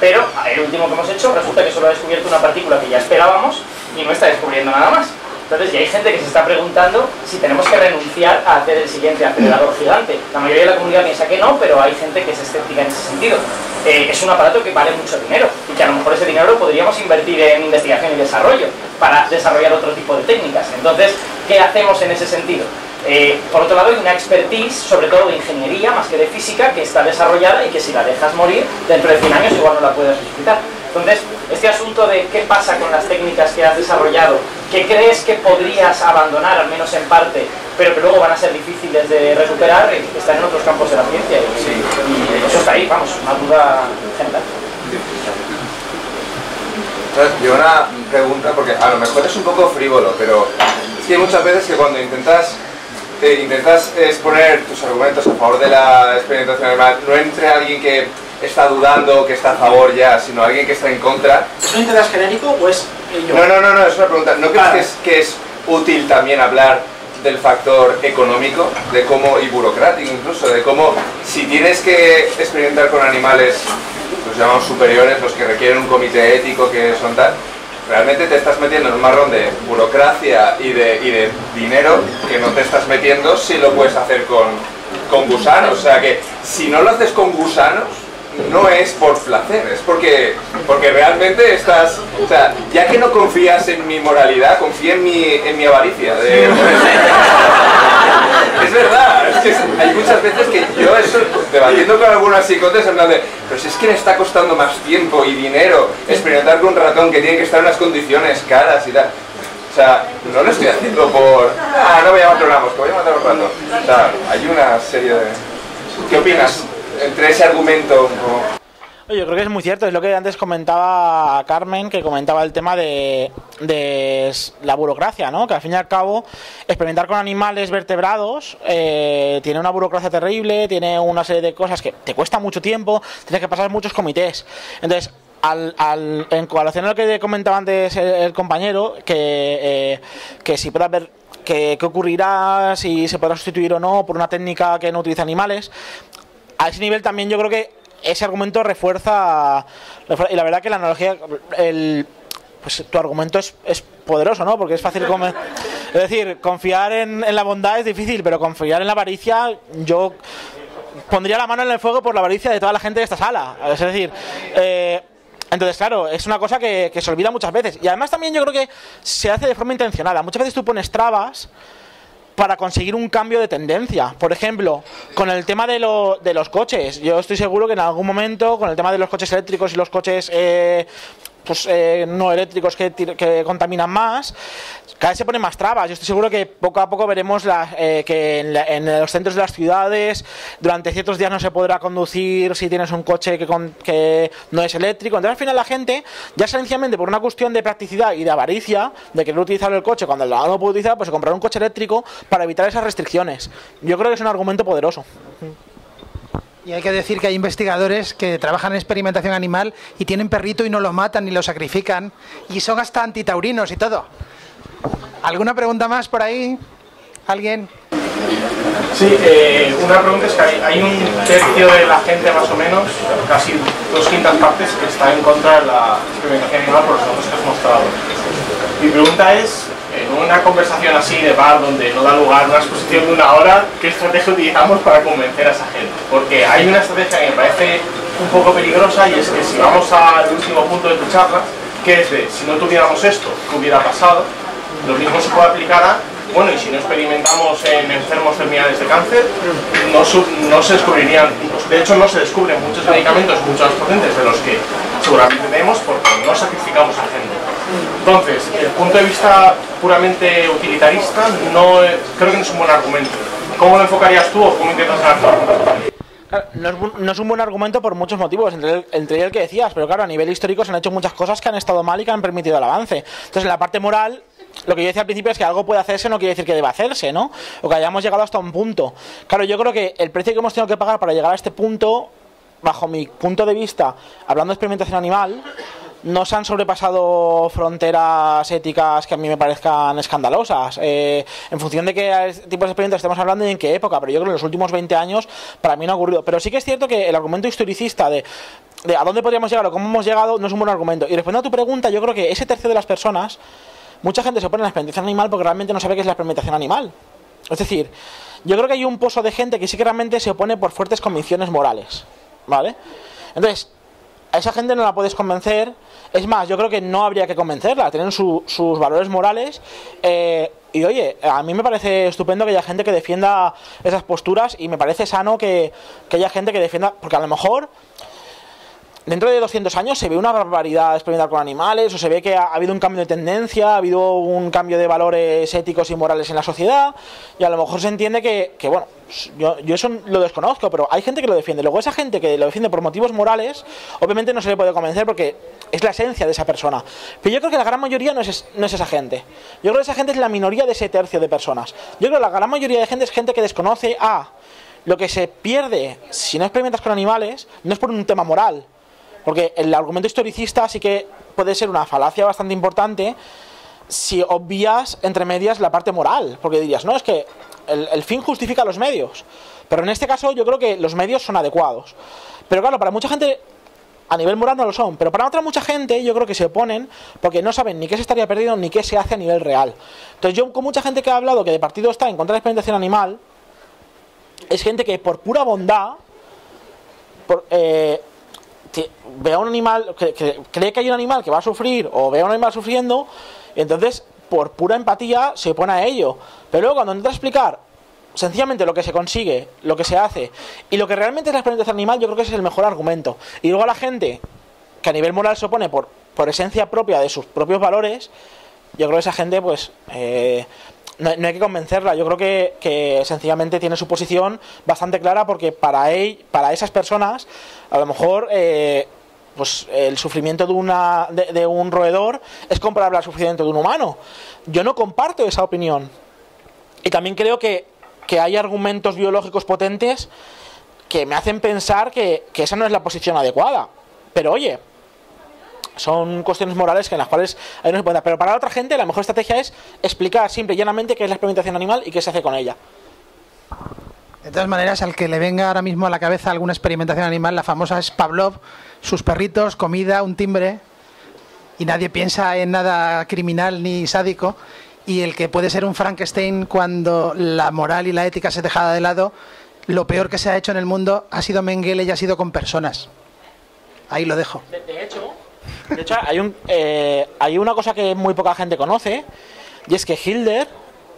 Pero el último que hemos hecho resulta que solo ha descubierto una partícula que ya esperábamos y no está descubriendo nada más. Entonces, ya hay gente que se está preguntando si tenemos que renunciar a hacer el siguiente acelerador gigante. La mayoría de la comunidad piensa que no, pero hay gente que es escéptica en ese sentido. Eh, es un aparato que vale mucho dinero y que a lo mejor ese dinero lo podríamos invertir en investigación y desarrollo para desarrollar otro tipo de técnicas. Entonces, ¿qué hacemos en ese sentido? Eh, por otro lado, hay una expertise, sobre todo de ingeniería, más que de física, que está desarrollada y que si la dejas morir, dentro de 100 años igual no la puedes resucitar. Entonces, este asunto de qué pasa con las técnicas que has desarrollado, que crees que podrías abandonar, al menos en parte, pero que luego van a ser difíciles de recuperar, están en otros campos de la ciencia. Y, eso está ahí, vamos, una duda general. Yo una pregunta, porque a lo mejor es un poco frívolo, pero es que hay muchas veces que cuando intentas eh, intentas exponer tus argumentos a favor de la experimentación animal, no entre alguien que está dudando, que está a favor ya, sino alguien que está en contra. ¿Es un interés genérico o es yo? No, no, no, no, es una pregunta. ¿No crees que, es, que es útil también hablar del factor económico, de cómo, y burocrático incluso, de cómo si tienes que experimentar con animales, los llamamos superiores, los que requieren un comité ético que son tal, realmente te estás metiendo en un marrón de burocracia y de, y de dinero que no te estás metiendo si lo puedes hacer con, con gusanos. O sea que si no lo haces con gusanos, no es por placer, es porque, porque realmente estás, o sea, ya que no confías en mi moralidad, confía en mi, en mi avaricia. es verdad, es que hay muchas veces que yo eso, debatiendo con algunas psicotes, en plan de, pero si es que le está costando más tiempo y dinero experimentar con un ratón que tiene que estar en unas condiciones caras y tal. O sea, no lo estoy haciendo por, ah, no voy a matar una mosca, voy a matar un ratón. O sea, hay una serie de... ¿Qué opinas? Entre ese argumento. Yo creo que es muy cierto, es lo que antes comentaba Carmen, que comentaba el tema de, la burocracia, ¿no? Que al fin y al cabo, experimentar con animales vertebrados eh, tiene una burocracia terrible, tiene una serie de cosas que te cuesta mucho tiempo, tienes que pasar muchos comités. Entonces, al, al, en colación a lo que comentaba antes el, compañero, que, eh, que si puede haber que, ocurrirá, si se podrá sustituir o no por una técnica que no utiliza animales, a ese nivel también yo creo que ese argumento refuerza, y la verdad que la analogía, el, pues tu argumento es, es poderoso, ¿no? Porque es fácil comer. Es decir, confiar en, en la bondad es difícil, pero confiar en la avaricia, yo pondría la mano en el fuego por la avaricia de toda la gente de esta sala. Es decir, eh, entonces, claro, es una cosa que, que se olvida muchas veces. Y además también yo creo que se hace de forma intencionada. Muchas veces tú pones trabas para conseguir un cambio de tendencia. Por ejemplo, con el tema de, lo- de los coches. Yo estoy seguro que en algún momento, con el tema de los coches eléctricos y los coches eh, pues, eh, no eléctricos que, que contaminan más, cada vez se ponen más trabas. Yo estoy seguro que poco a poco veremos la- eh, que en, la- en los centros de las ciudades durante ciertos días no se podrá conducir si tienes un coche que, con- que no es eléctrico. Entonces al final la gente, ya sencillamente por una cuestión de practicidad y de avaricia, de querer utilizar el coche cuando no lo puede utilizar, pues se comprará un coche eléctrico para evitar esas restricciones. Yo creo que es un argumento poderoso. Y hay que decir que hay investigadores que trabajan en experimentación animal y tienen perrito y no lo matan ni lo sacrifican y son hasta antitaurinos y todo. ¿Alguna pregunta más por ahí? ¿Alguien? Sí, eh, una pregunta es que hay, hay un tercio de la gente más o menos, casi dos quintas partes, que está en contra de la experimentación animal por los datos que has mostrado. Mi pregunta es, una conversación así de bar donde no da lugar una exposición de una hora, ¿qué estrategia utilizamos para convencer a esa gente? Porque hay una estrategia que me parece un poco peligrosa y es que si vamos al último punto de tu charla, que es de si no tuviéramos esto, ¿qué hubiera pasado? Lo mismo se puede aplicar a, bueno, y si no experimentamos en enfermos terminales de cáncer, no, no se descubrirían, de hecho no se descubren muchos medicamentos mucho más potentes de los que seguramente tenemos porque no sacrificamos a gente. Entonces, el punto de vista puramente utilitarista no, creo que no es un buen argumento. ¿Cómo lo enfocarías tú o cómo intentas? Claro, No es, no es un buen argumento por muchos motivos, entre el, entre el que decías, pero claro, a nivel histórico se han hecho muchas cosas que han estado mal y que han permitido el avance. Entonces, en la parte moral, lo que yo decía al principio es que algo puede hacerse no quiere decir que deba hacerse, ¿no? O que hayamos llegado hasta un punto. Claro, yo creo que el precio que hemos tenido que pagar para llegar a este punto, bajo mi punto de vista, hablando de experimentación animal, no se han sobrepasado fronteras éticas que a mí me parezcan escandalosas. Eh, en función de qué tipos de experimentos estamos hablando y en qué época, pero yo creo que en los últimos 20 años para mí no ha ocurrido. Pero sí que es cierto que el argumento historicista de, de a dónde podríamos llegar o cómo hemos llegado no es un buen argumento. Y respondiendo a tu pregunta, yo creo que ese tercio de las personas, mucha gente se opone a la experimentación animal porque realmente no sabe qué es la experimentación animal. Es decir, yo creo que hay un pozo de gente que sí que realmente se opone por fuertes convicciones morales. ¿Vale? Entonces, a esa gente no la puedes convencer. Es más, yo creo que no habría que convencerla. Tienen su- sus valores morales. eh, y oye, a mí me parece estupendo que haya gente que defienda esas posturas y me parece sano que, que haya gente que defienda. Porque a lo mejor dentro de 200 años se ve una barbaridad experimentar con animales, o se ve que ha, ha habido un cambio de tendencia, ha habido un cambio de valores éticos y morales en la sociedad, y a lo mejor se entiende que, que, bueno, yo, yo eso lo desconozco, pero hay gente que lo defiende. Luego esa gente que lo defiende por motivos morales, obviamente no se le puede convencer porque es la esencia de esa persona. Pero yo creo que la gran mayoría no es, no es esa gente. Yo creo que esa gente es la minoría de ese tercio de personas. Yo creo que la gran mayoría de gente es gente que desconoce a lo que se pierde si no experimentas con animales, no es por un tema moral, porque el argumento historicista sí que puede ser una falacia bastante importante si obvias entre medias la parte moral. Porque dirías, no, es que el, fin justifica los medios. Pero en este caso yo creo que los medios son adecuados. Pero claro, para mucha gente a nivel moral no lo son. Pero para otra mucha gente yo creo que se oponen porque no saben ni qué se estaría perdiendo ni qué se hace a nivel real. Entonces yo con mucha gente que ha hablado que de partido está en contra de la experimentación animal, es gente que por pura bondad eh, ve a un animal, que, cree que hay un animal que va a sufrir o ve a un animal sufriendo, entonces por pura empatía se opone a ello. Pero luego cuando intenta explicar sencillamente lo que se consigue, lo que se hace y lo que realmente es la experimentación animal, yo creo que ese es el mejor argumento. Y luego a la gente que a nivel moral se opone por, por esencia propia de sus propios valores, yo creo que esa gente pues eh, no, no hay que convencerla. Yo creo que, que sencillamente tiene su posición bastante clara porque para, él, para esas personas a lo mejor eh, pues el sufrimiento de, una, de, de un roedor es comparable al sufrimiento de un humano. Yo no comparto esa opinión. Y también creo que, que hay argumentos biológicos potentes que me hacen pensar que, que esa no es la posición adecuada. Pero oye, son cuestiones morales que en las cuales ahí no se puede dar. Pero para la otra gente la mejor estrategia es explicar simple y llanamente qué es la experimentación animal y qué se hace con ella. De todas maneras, al que le venga ahora mismo a la cabeza alguna experimentación animal, la famosa es Pavlov, sus perritos, comida, un timbre. y nadie piensa en nada criminal ni sádico, y el que puede ser un Frankenstein cuando la moral y la ética se dejada de lado, lo peor que se ha hecho en el mundo ha sido Mengele y ha sido con personas. Ahí lo dejo. De, de hecho, de hecho hay, un, eh, hay una cosa que muy poca gente conoce, y es que Hilder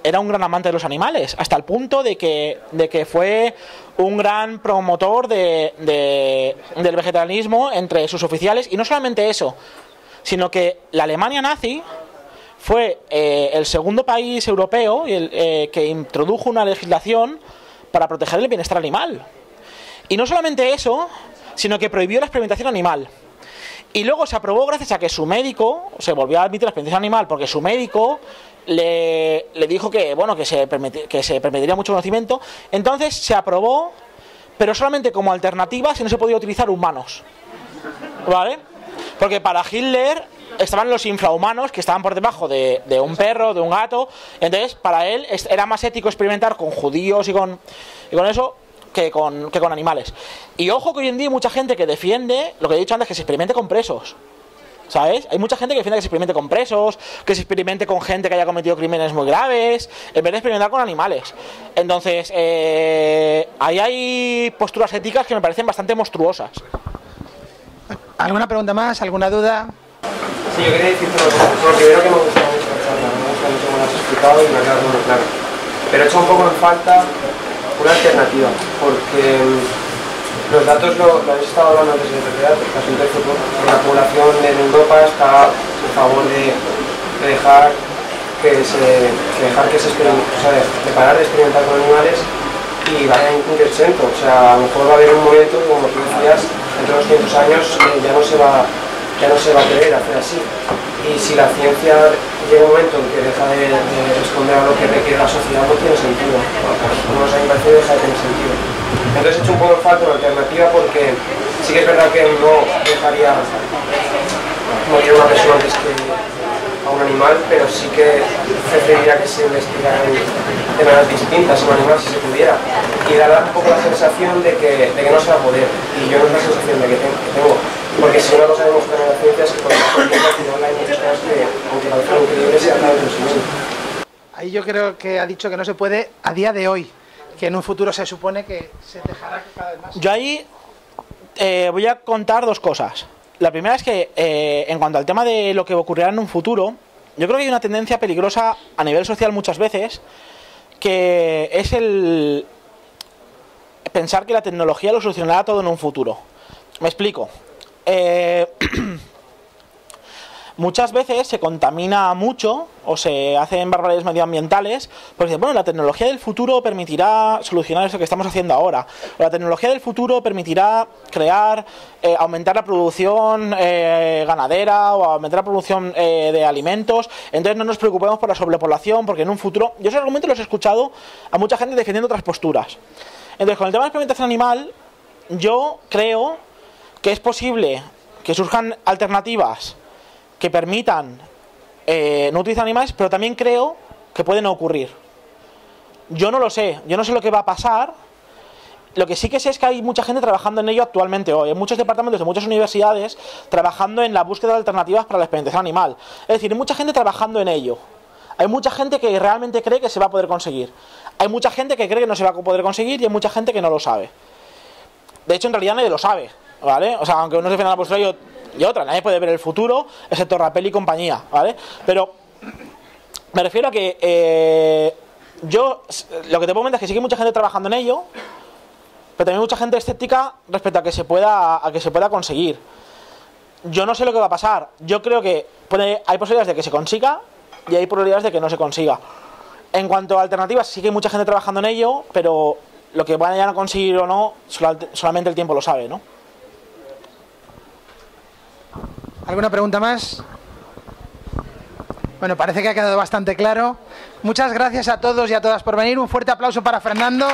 era un gran amante de los animales, hasta el punto de que, de que fue un gran promotor de, de- del vegetarianismo entre sus oficiales, y no solamente eso, sino que la Alemania nazi fue eh, el segundo país europeo el, eh, que introdujo una legislación para proteger el bienestar animal. Y no solamente eso, sino que prohibió la experimentación animal. Y luego se aprobó gracias a que su médico se volvió a admitir la experimentación animal porque su médico le, dijo que bueno que se, que se permitiría mucho conocimiento. Entonces se aprobó, pero solamente como alternativa si no se podía utilizar humanos. ¿Vale? Porque para Hitler estaban los infrahumanos que estaban por debajo de, de un perro, de un gato. Entonces, para él era más ético experimentar con judíos y con, y con eso que con, que con animales. Y ojo que hoy en día hay mucha gente que defiende lo que he dicho antes, que se experimente con presos. ¿Sabes? Hay mucha gente que defiende que se experimente con presos, que se experimente con gente que haya cometido crímenes muy graves, en vez de experimentar con animales. Entonces, eh, ahí hay posturas éticas que me parecen bastante monstruosas. ¿Alguna pregunta más? ¿Alguna duda? Sí, yo quería decirte una cosa. Lo primero que me gusta mucho la charla, me gusta mucho cómo lo has explicado y me ha quedado muy claro. Pero he hecho un poco en falta alternativa, porque mm, los datos lo, lo habéis estado hablando antes de futuro. La población en Europa está a favor de, de dejar que se, dejar que se o sea, de, parar de experimentar con animales y vaya en crescendo. O sea, a lo mejor va a haber un momento, como tú decías, dentro de los 500 años eh, ya no se va ya no se va a querer hacer así. Y si la ciencia llega un momento en que deja de, de responder a lo que requiere la sociedad, no tiene sentido. No parece que deja de tener sentido. Entonces he hecho un poco en falta una alternativa porque sí que es verdad que no dejaría morir a una persona antes que a un animal, pero sí que preferiría que se investigara de maneras distintas un animal si se pudiera. Y dar un poco la sensación de que, de que no se va a poder. Y yo no es la sensación de que tengo. Porque si en la ciencia es que la final hay muchas cosas que, aunque parezcan increíbles, se. Ahí yo creo que ha dicho que no se puede a día de hoy, que en un futuro se supone que se dejará cada vez más. Yo ahí eh, voy a contar dos cosas. La primera es que eh, en cuanto al tema de lo que ocurrirá en un futuro, yo creo que hay una tendencia peligrosa a nivel social muchas veces, que es el pensar que la tecnología lo solucionará todo en un futuro. Me explico. Eh, muchas veces se contamina mucho o se hacen barbaridades medioambientales porque bueno la tecnología del futuro permitirá solucionar eso que estamos haciendo ahora. O la tecnología del futuro permitirá crear eh, aumentar la producción eh, ganadera o aumentar la producción de alimentos. Entonces no nos preocupemos por la sobrepoblación porque en un futuro yo esos argumentos los he escuchado a mucha gente defendiendo otras posturas. Entonces con el tema de la experimentación animal yo creo que es posible que surjan alternativas que permitan eh, no utilizar animales, pero también creo que pueden ocurrir. Yo no lo sé, yo no sé lo que va a pasar. Lo que sí que sé es que hay mucha gente trabajando en ello actualmente hoy. Hay muchos departamentos de muchas universidades trabajando en la búsqueda de alternativas para la experimentación animal. Es decir, hay mucha gente trabajando en ello. Hay mucha gente que realmente cree que se va a poder conseguir. Hay mucha gente que cree que no se va a poder conseguir y hay mucha gente que no lo sabe. De hecho, en realidad nadie lo sabe, ¿vale? O sea, aunque uno se defienda la postura y, ot- y otra, nadie puede ver el futuro, excepto Rapel y compañía, ¿vale? Pero me refiero a que eh, yo, lo que te puedo comentar es que sí que hay mucha gente trabajando en ello, pero también mucha gente escéptica respecto a que se pueda, a que se pueda conseguir. Yo no sé lo que va a pasar. Yo creo que puede, hay posibilidades de que se consiga y hay probabilidades de que no se consiga. En cuanto a alternativas, sí que hay mucha gente trabajando en ello, pero lo que vayan a conseguir o no, sola- solamente el tiempo lo sabe, ¿no? ¿Alguna pregunta más? Bueno, parece que ha quedado bastante claro. Muchas gracias a todos y a todas por venir. Un fuerte aplauso para Fernando.